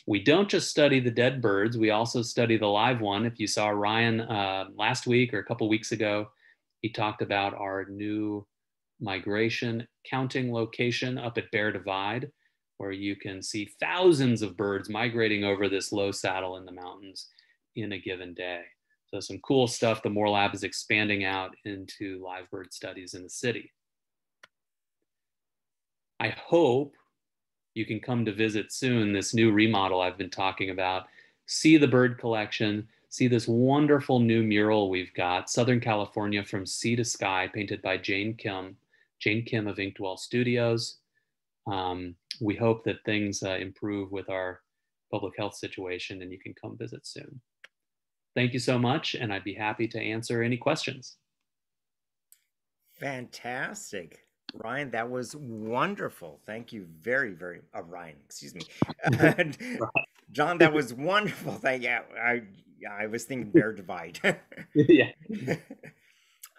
We don't just study the dead birds, we also study the live one. If you saw Ryan uh, last week or a couple weeks ago, he talked about our new migration counting location up at Bear Divide, where you can see thousands of birds migrating over this low saddle in the mountains in a given day. So some cool stuff. The Moore Lab is expanding out into live bird studies in the city. I hope you can come to visit soon this new remodel I've been talking about. See the bird collection, see this wonderful new mural we've got, Southern California from Sea to Sky, painted by Jane Kim, Jane Kim of Inkdwell Studios. Um, we hope that things uh, improve with our public health situation and you can come visit soon. Thank you so much, and I'd be happy to answer any questions. Fantastic. Ryan, that was wonderful. Thank you very, very. Uh, Ryan, excuse me, John. That was wonderful. Thank you. I I was thinking Bear Divide. yeah.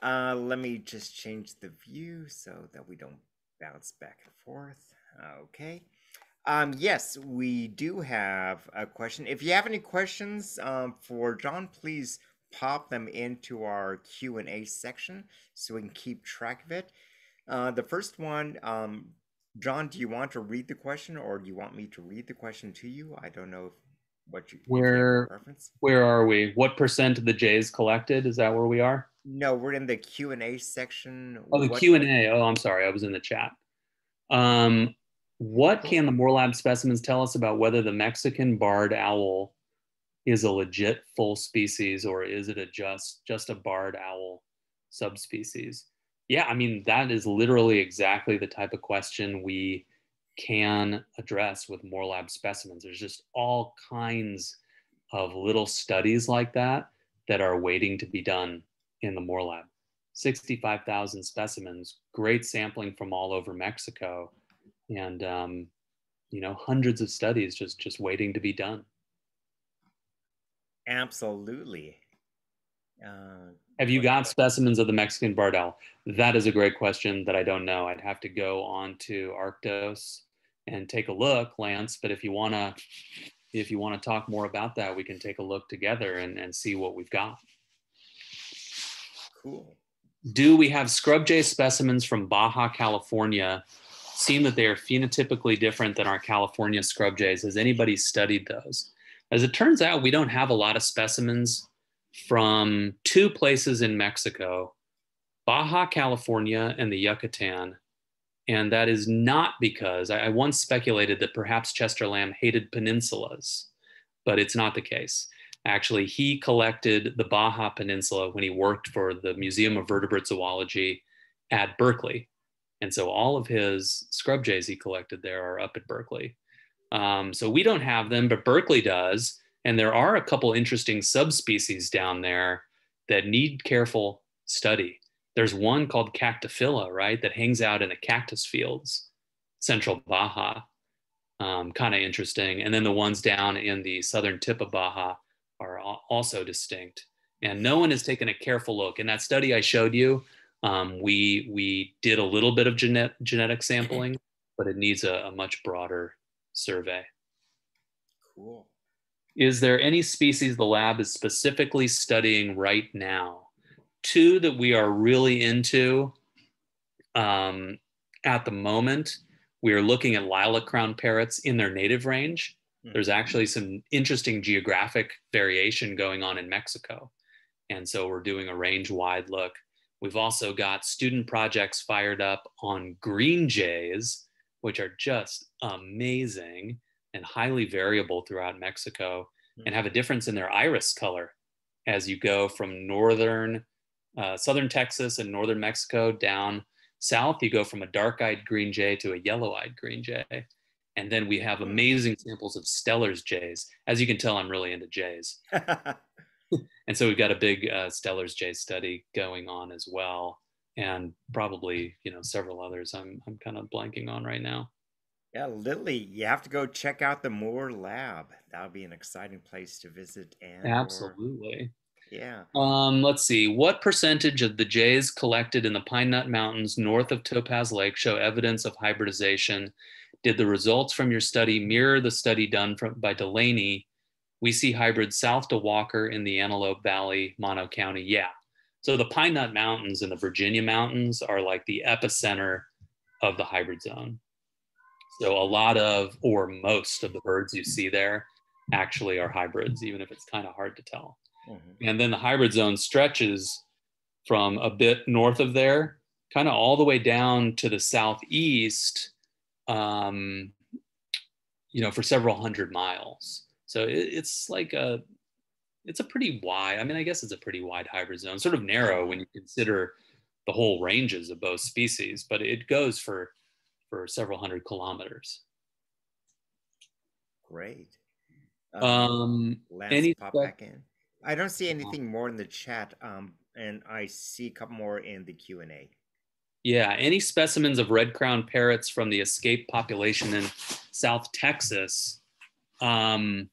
Uh, let me just change the view so that we don't bounce back and forth. Okay. Um, yes, we do have a question. If you have any questions um, for John, please pop them into our Q and A section so we can keep track of it. Uh, the first one, um, John, do you want to read the question or do you want me to read the question to you? I don't know if, what you where where are we? What percent of the Jays collected? Is that where we are? No, we're in the Q and A section. Oh, the Q and A. Oh, I'm sorry, I was in the chat. Um, what can the Moore Lab specimens tell us about whether the Mexican barred owl is a legit full species or is it a just just a barred owl subspecies? yeah, I mean, that is literally exactly the type of question we can address with Moore Lab specimens. There's just all kinds of little studies like that that are waiting to be done in the Moore Lab. 65,000 specimens, great sampling from all over Mexico, and um, you know hundreds of studies just just waiting to be done. Absolutely. Uh, Have you got specimens of the Mexican barred owl? That is a great question that I don't know. I'd have to go on to Arctos and take a look, Lance. But if you wanna, if you wanna talk more about that, we can take a look together and, and see what we've got. Cool. Do we have scrub jay specimens from Baja California? Seem that they are phenotypically different than our California scrub jays. Has anybody studied those? As it turns out, we don't have a lot of specimens from two places in Mexico, Baja California and the Yucatan. And that is not because I, I once speculated that perhaps Chester Lamb hated peninsulas, but it's not the case. Actually, he collected the Baja Peninsula when he worked for the Museum of Vertebrate Zoology at Berkeley. And so all of his scrub jays he collected there are up at Berkeley. Um, so we don't have them, but Berkeley does. And there are a couple interesting subspecies down there that need careful study. There's one called Cactophila, right, that hangs out in the cactus fields, central Baja. Um, kind of interesting. And then the ones down in the southern tip of Baja are also distinct. And no one has taken a careful look. In that study I showed you, um, we we did a little bit of genet- genetic sampling, but it needs a, a much broader survey. Cool. Is there any species the lab is specifically studying right now? Two that we are really into um, at the moment, we are looking at lilac crown parrots in their native range. Hmm. There's actually some interesting geographic variation going on in Mexico. And so we're doing a range wide look. We've also got student projects fired up on green jays, which are just amazing and highly variable throughout Mexico and have a difference in their iris color as you go from northern, uh, southern Texas and northern Mexico down south. You go from a dark eyed green jay to a yellow eyed green jay. And then we have amazing samples of Steller's jays. As you can tell, I'm really into jays. and so we've got a big uh, Steller's jay study going on as well. And probably, you know, several others I'm, I'm kind of blanking on right now. Yeah, Lily, you have to go check out the Moore Lab. That would be an exciting place to visit. And absolutely, or, yeah. Um, let's see. What percentage of the jays collected in the Pine Nut Mountains north of Topaz Lake show evidence of hybridization? Did the results from your study mirror the study done from, by Delaney? We see hybrids south to Walker in the Antelope Valley, Mono County. Yeah. So the Pine Nut Mountains and the Virginia Mountains are like the epicenter of the hybrid zone. So a lot of, or most of the birds you see there actually are hybrids, even if it's kind of hard to tell. Mm-hmm. And then the hybrid zone stretches from a bit north of there, kind of all the way down to the southeast, um, you know, for several hundred miles. So it, it's like a, it's a pretty wide, I mean, I guess it's a pretty wide hybrid zone, sort of narrow when you consider the whole ranges of both species, but it goes for for several hundred kilometers. Great. Um, um any pop back in. I don't see anything more in the chat, um, and I see a couple more in the Q and A. Yeah, any specimens of red crown parrots from the escaped population in South Texas? Um,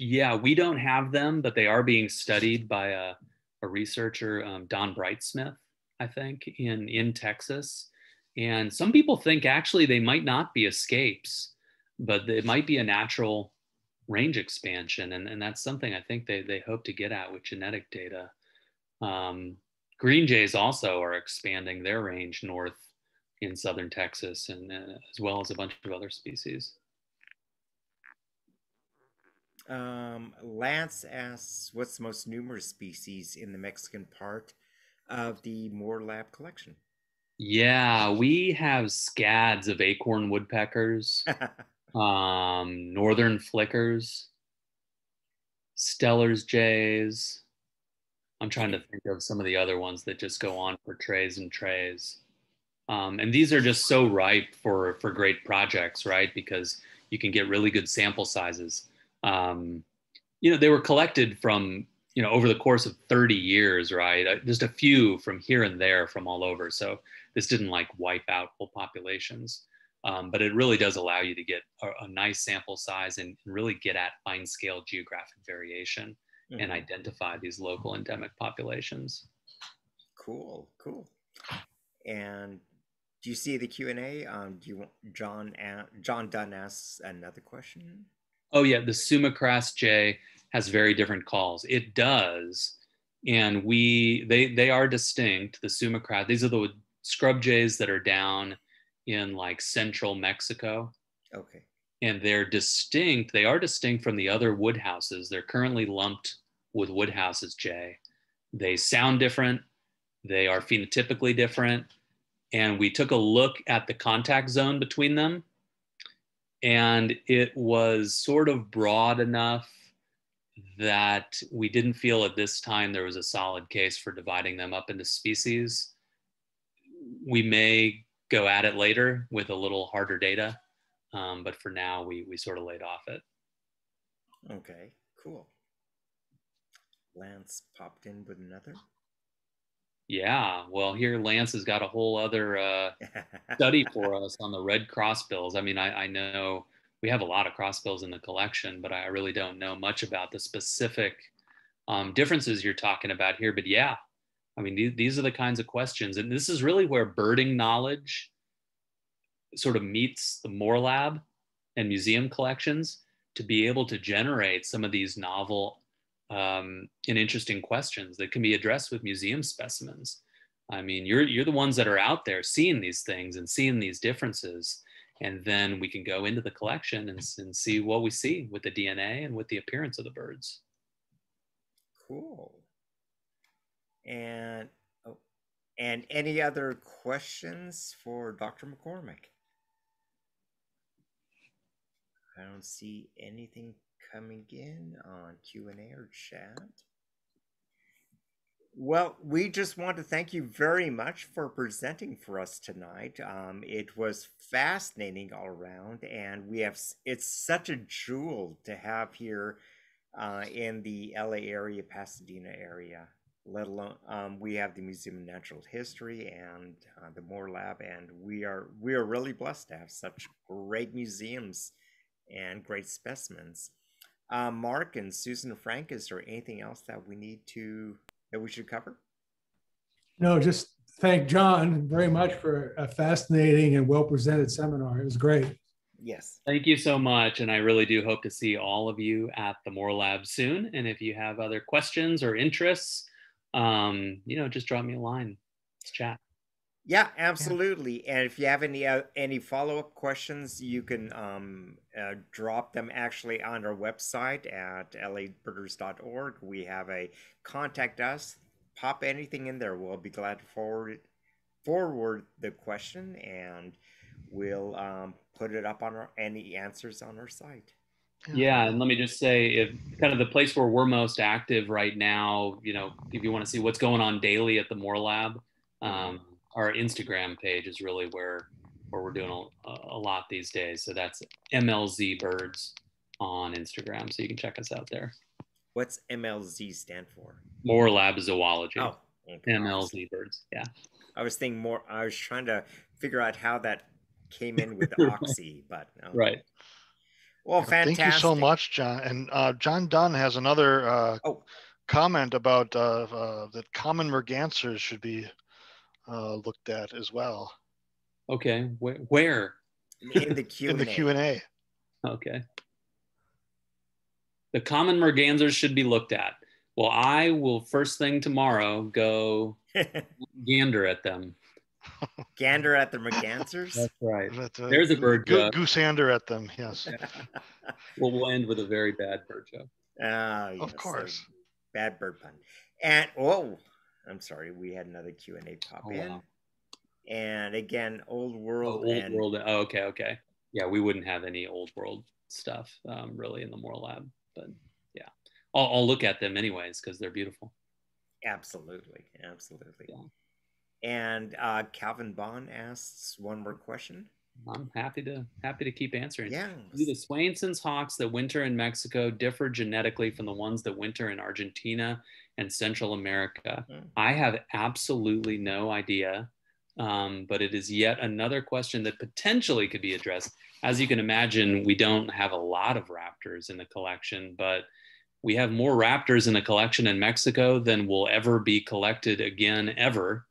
yeah, we don't have them, but they are being studied by a, a researcher, um, Don Brightsmith, I think, in in Texas. And some people think actually they might not be escapes, but it might be a natural range expansion. And, and that's something I think they, they hope to get at with genetic data. Um, green jays also are expanding their range north in southern Texas, and uh, as well as a bunch of other species. Um, Lance asks, "What's the most numerous species in the Mexican part of the Moore Lab collection?" Yeah, we have scads of acorn woodpeckers, um, northern flickers, Steller's jays, I'm trying to think of some of the other ones that just go on for trays and trays. Um, and these are just so ripe for for great projects, right? Because you can get really good sample sizes. Um, you know, they were collected from you know over the course of 30 years, right? Uh, just a few from here and there from all over. So this didn't like wipe out whole populations. Um, but it really does allow you to get a, a nice sample size and really get at fine scale geographic variation mm-hmm. and identify these local endemic populations. Cool, cool. And do you see the Q and A? Um, do you want John? John Dunn asks another question. Oh yeah, the Sumichrast jay has very different calls. It does, and we they they are distinct. The Sumichrast. These are the scrub jays that are down in like central Mexico. Okay. And they're distinct. They are distinct from the other Woodhouse's. They're currently lumped with Woodhouse's jay. They sound different. They are phenotypically different. And we took a look at the contact zone between them. And it was sort of broad enough that we didn't feel at this time there was a solid case for dividing them up into species. We may go at it later with a little harder data. Um, but for now, we, we sort of laid off it. Okay, cool. Lance popped in with another. Yeah, well, here Lance has got a whole other uh, study for us on the red crossbills. I mean, I, I know we have a lot of crossbills in the collection, but I really don't know much about the specific um, differences you're talking about here. But yeah, I mean, these, these are the kinds of questions. And this is really where birding knowledge sort of meets the Moore Lab and museum collections to be able to generate some of these novel um, and interesting questions that can be addressed with museum specimens. I mean, you're, you're the ones that are out there seeing these things and seeing these differences. And then we can go into the collection and, and see what we see with the DNA and with the appearance of the birds. Cool. And oh, and any other questions for Dr. McCormack? I don't see anything coming in on Q&A or chat. Well, we just want to thank you very much for presenting for us tonight. Um, it was fascinating all around, and we have it's such a jewel to have here uh, in the LA area, Pasadena area let alone um, we have the Museum of Natural History and uh, the Moore Lab, and we are we are really blessed to have such great museums and great specimens. Uh, Mark and Susan and Frank, is there anything else that we need to that we should cover? No, just thank John very much for a fascinating and well presented seminar. It was great. Yes. Thank you so much. And I really do hope to see all of you at the Moore Lab soon. And if you have other questions or interests, um, you know, just drop me a line. Let's chat. Yeah, absolutely. Yeah. And if you have any uh, any follow up questions, you can um, uh, drop them actually on our website at labirders.org. We have a contact us. Pop anything in there. We'll be glad to forward forward the question, and we'll um, put it up on our any answers on our site. Yeah, and let me just say, if kind of the place where we're most active right now, you know, if you want to see what's going on daily at the Moore Lab, um, our Instagram page is really where where we're doing a, a lot these days. So that's MLZ Birds on Instagram, so you can check us out there. What's MLZ stand for? Moore Lab Zoology. Oh, okay. MLZ Birds. Yeah. I was thinking more. I was trying to figure out how that came in with Oxy, but no. right. Well, fantastic. Thank you so much, John. And uh, John Dunn has another uh, oh. comment about uh, uh that common mergansers should be uh, looked at as well. Okay, where? where? In the Q in the Q and A. Okay. The common mergansers should be looked at. Well, I will first thing tomorrow go gander at them. Gander at the mergansers. That's right. There's a bird joke. Goosander at them. Yes. well, we'll end with a very bad bird joke. Ah, yes, of course. Bad bird pun. And oh, I'm sorry, we had another Q and A pop oh, in. Wow. And again, old world. Oh, old and... world. Oh, okay, okay. Yeah, we wouldn't have any old world stuff um, really in the Moore Lab, but yeah, I'll, I'll look at them anyways because they're beautiful. Absolutely, absolutely. Yeah. And uh, Calvin Bond asks one more question. I'm happy to happy to keep answering. Yeah. Do the Swainson's hawks that winter in Mexico differ genetically from the ones that winter in Argentina and Central America? Hmm. I have absolutely no idea, um, but it is yet another question that potentially could be addressed. As you can imagine, we don't have a lot of raptors in the collection, but we have more raptors in the collection in Mexico than will ever be collected again ever.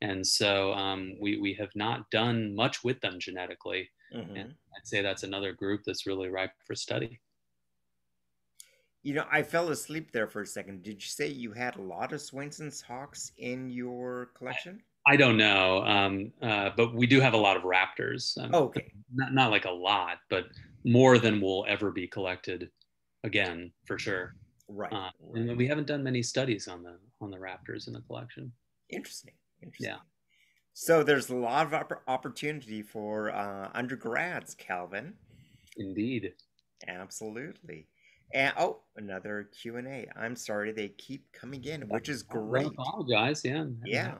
And so um, we, we have not done much with them genetically. Mhm. And I'd say that's another group that's really ripe for study. You know, I fell asleep there for a second. Did you say you had a lot of Swainson's hawks in your collection? I don't know, um, uh, but we do have a lot of raptors. Um, Okay. Not, not like a lot, but more than will ever be collected again, for sure. Right. Uh, and we haven't done many studies on the on the raptors in the collection. Interesting. Interesting. Yeah. So there's a lot of oppor- opportunity for uh, undergrads, Calvin. Indeed. Absolutely. And oh, another Q and A. I'm sorry, they keep coming in, which is great. I apologize. Yeah. Yeah.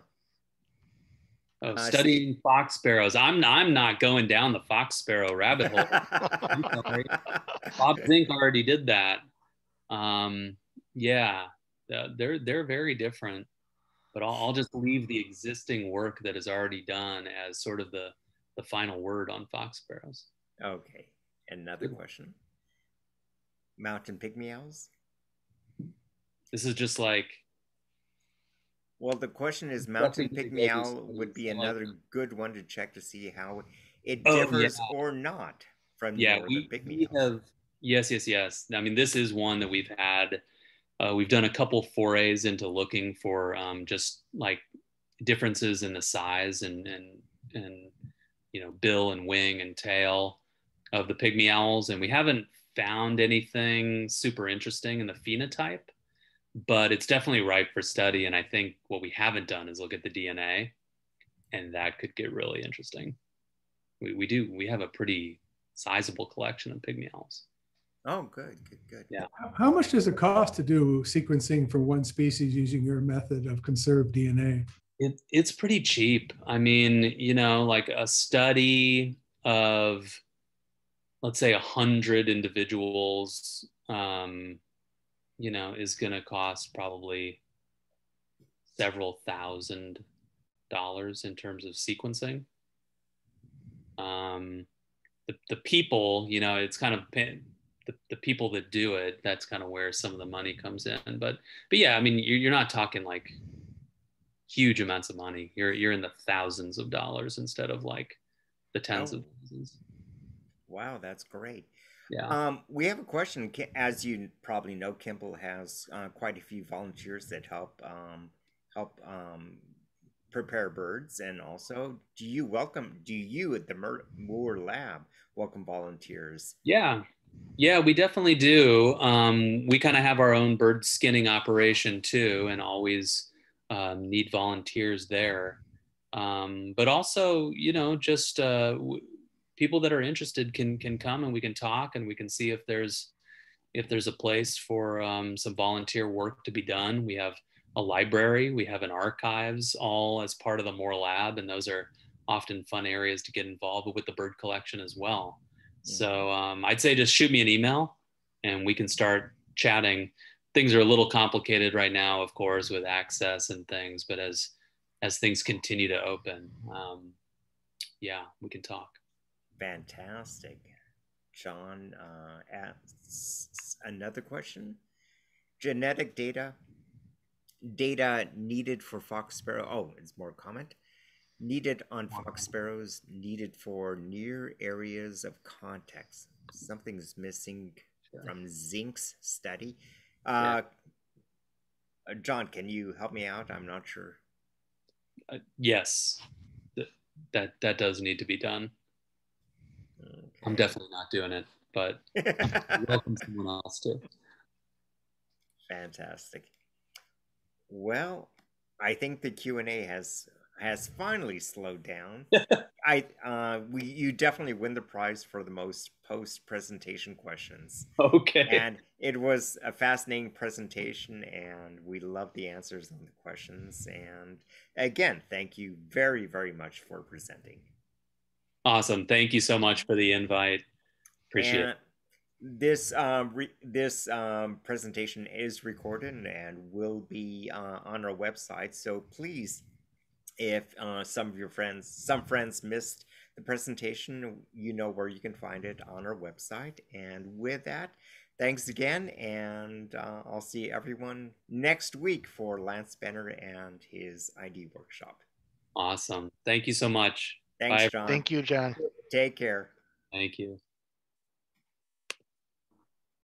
Oh, Uh, studying fox sparrows. I'm I'm not going down the fox sparrow rabbit hole. Bob Zink already did that. Um, yeah, they're they're very different. But I'll, I'll just leave the existing work that is already done as sort of the the final word on fox sparrows. okay. Another question. Mountain pygmy owls. This is just like Well, the question is, mountain Definitely pygmy owl would be studies, I like another good one to check to see how it Oh, differs or not from yeah your we, pygmy we have yes yes yes. I mean this is one that we've had uh, we've done a couple forays into looking for um, just like differences in the size and and and you know bill and wing and tail of the pygmy owls and we haven't found anything super interesting in the phenotype but it's definitely ripe for study and i think what we haven't done is look at the dna and that could get really interesting we, we do we have a pretty sizable collection of pygmy owls. Oh, good, good, good. Yeah. How- How much does it cost to do sequencing for one species using your method of conserved DNA? It, it's pretty cheap. I mean, you know, like a study of, let's say, a hundred individuals, um, you know, is going to cost probably several thousand dollars in terms of sequencing. Um, the, the people, you know, it's kind of the, the people that do it. That's kind of where some of the money comes in. But but yeah, I mean, you're, you're not talking like huge amounts of money. You're you're in the thousands of dollars instead of like the tens Oh. of thousands. Wow, that's great. Yeah. Um, we have a question. As you probably know, Kimball has uh, quite a few volunteers that help um, help um, prepare birds, and also, do you welcome? Do you at the Mer- Moore Lab welcome volunteers? Yeah, yeah, we definitely do. Um, we kind of have our own bird skinning operation too, and always um, need volunteers there. Um, but also, you know, just uh, w- people that are interested can can come and we can talk and we can see if there's if there's a place for um, some volunteer work to be done. We have a library, we have an archives, all as part of the Moore Lab, and those are often fun areas to get involved with the bird collection as well. So um, I'd say just shoot me an email and we can start chatting. Things are a little complicated right now, of course, with access and things, but as as things continue to open, um, yeah, we can talk. Fantastic. John uh, asks another question. Genetic data, data needed for fox sparrow. Oh, it's more comment. Needed on fox sparrows, needed for near areas of context. Something's missing Sure. from Zink's study. Uh, uh, John, can you help me out? I'm not sure. Uh, yes, th- that that does need to be done. I'm definitely not doing it, but welcome someone else to. Fantastic. Well, I think the Q and A has has finally slowed down. I uh, we you definitely win the prize for the most post presentation questions. Okay. And it was a fascinating presentation, and we love the answers on the questions. And again, thank you very very much for presenting. Awesome. Thank you so much for the invite. Appreciate and it. This um, re- this um, presentation is recorded and will be uh, on our website. So please if uh, some of your friends, some friends missed the presentation, you know where you can find it on our website. And with that, thanks again, and uh, I'll see everyone next week for Lance Benner and his ID workshop. Awesome. Thank you so much. Thanks, Bye. John. Thank you, John. Take care. Thank you.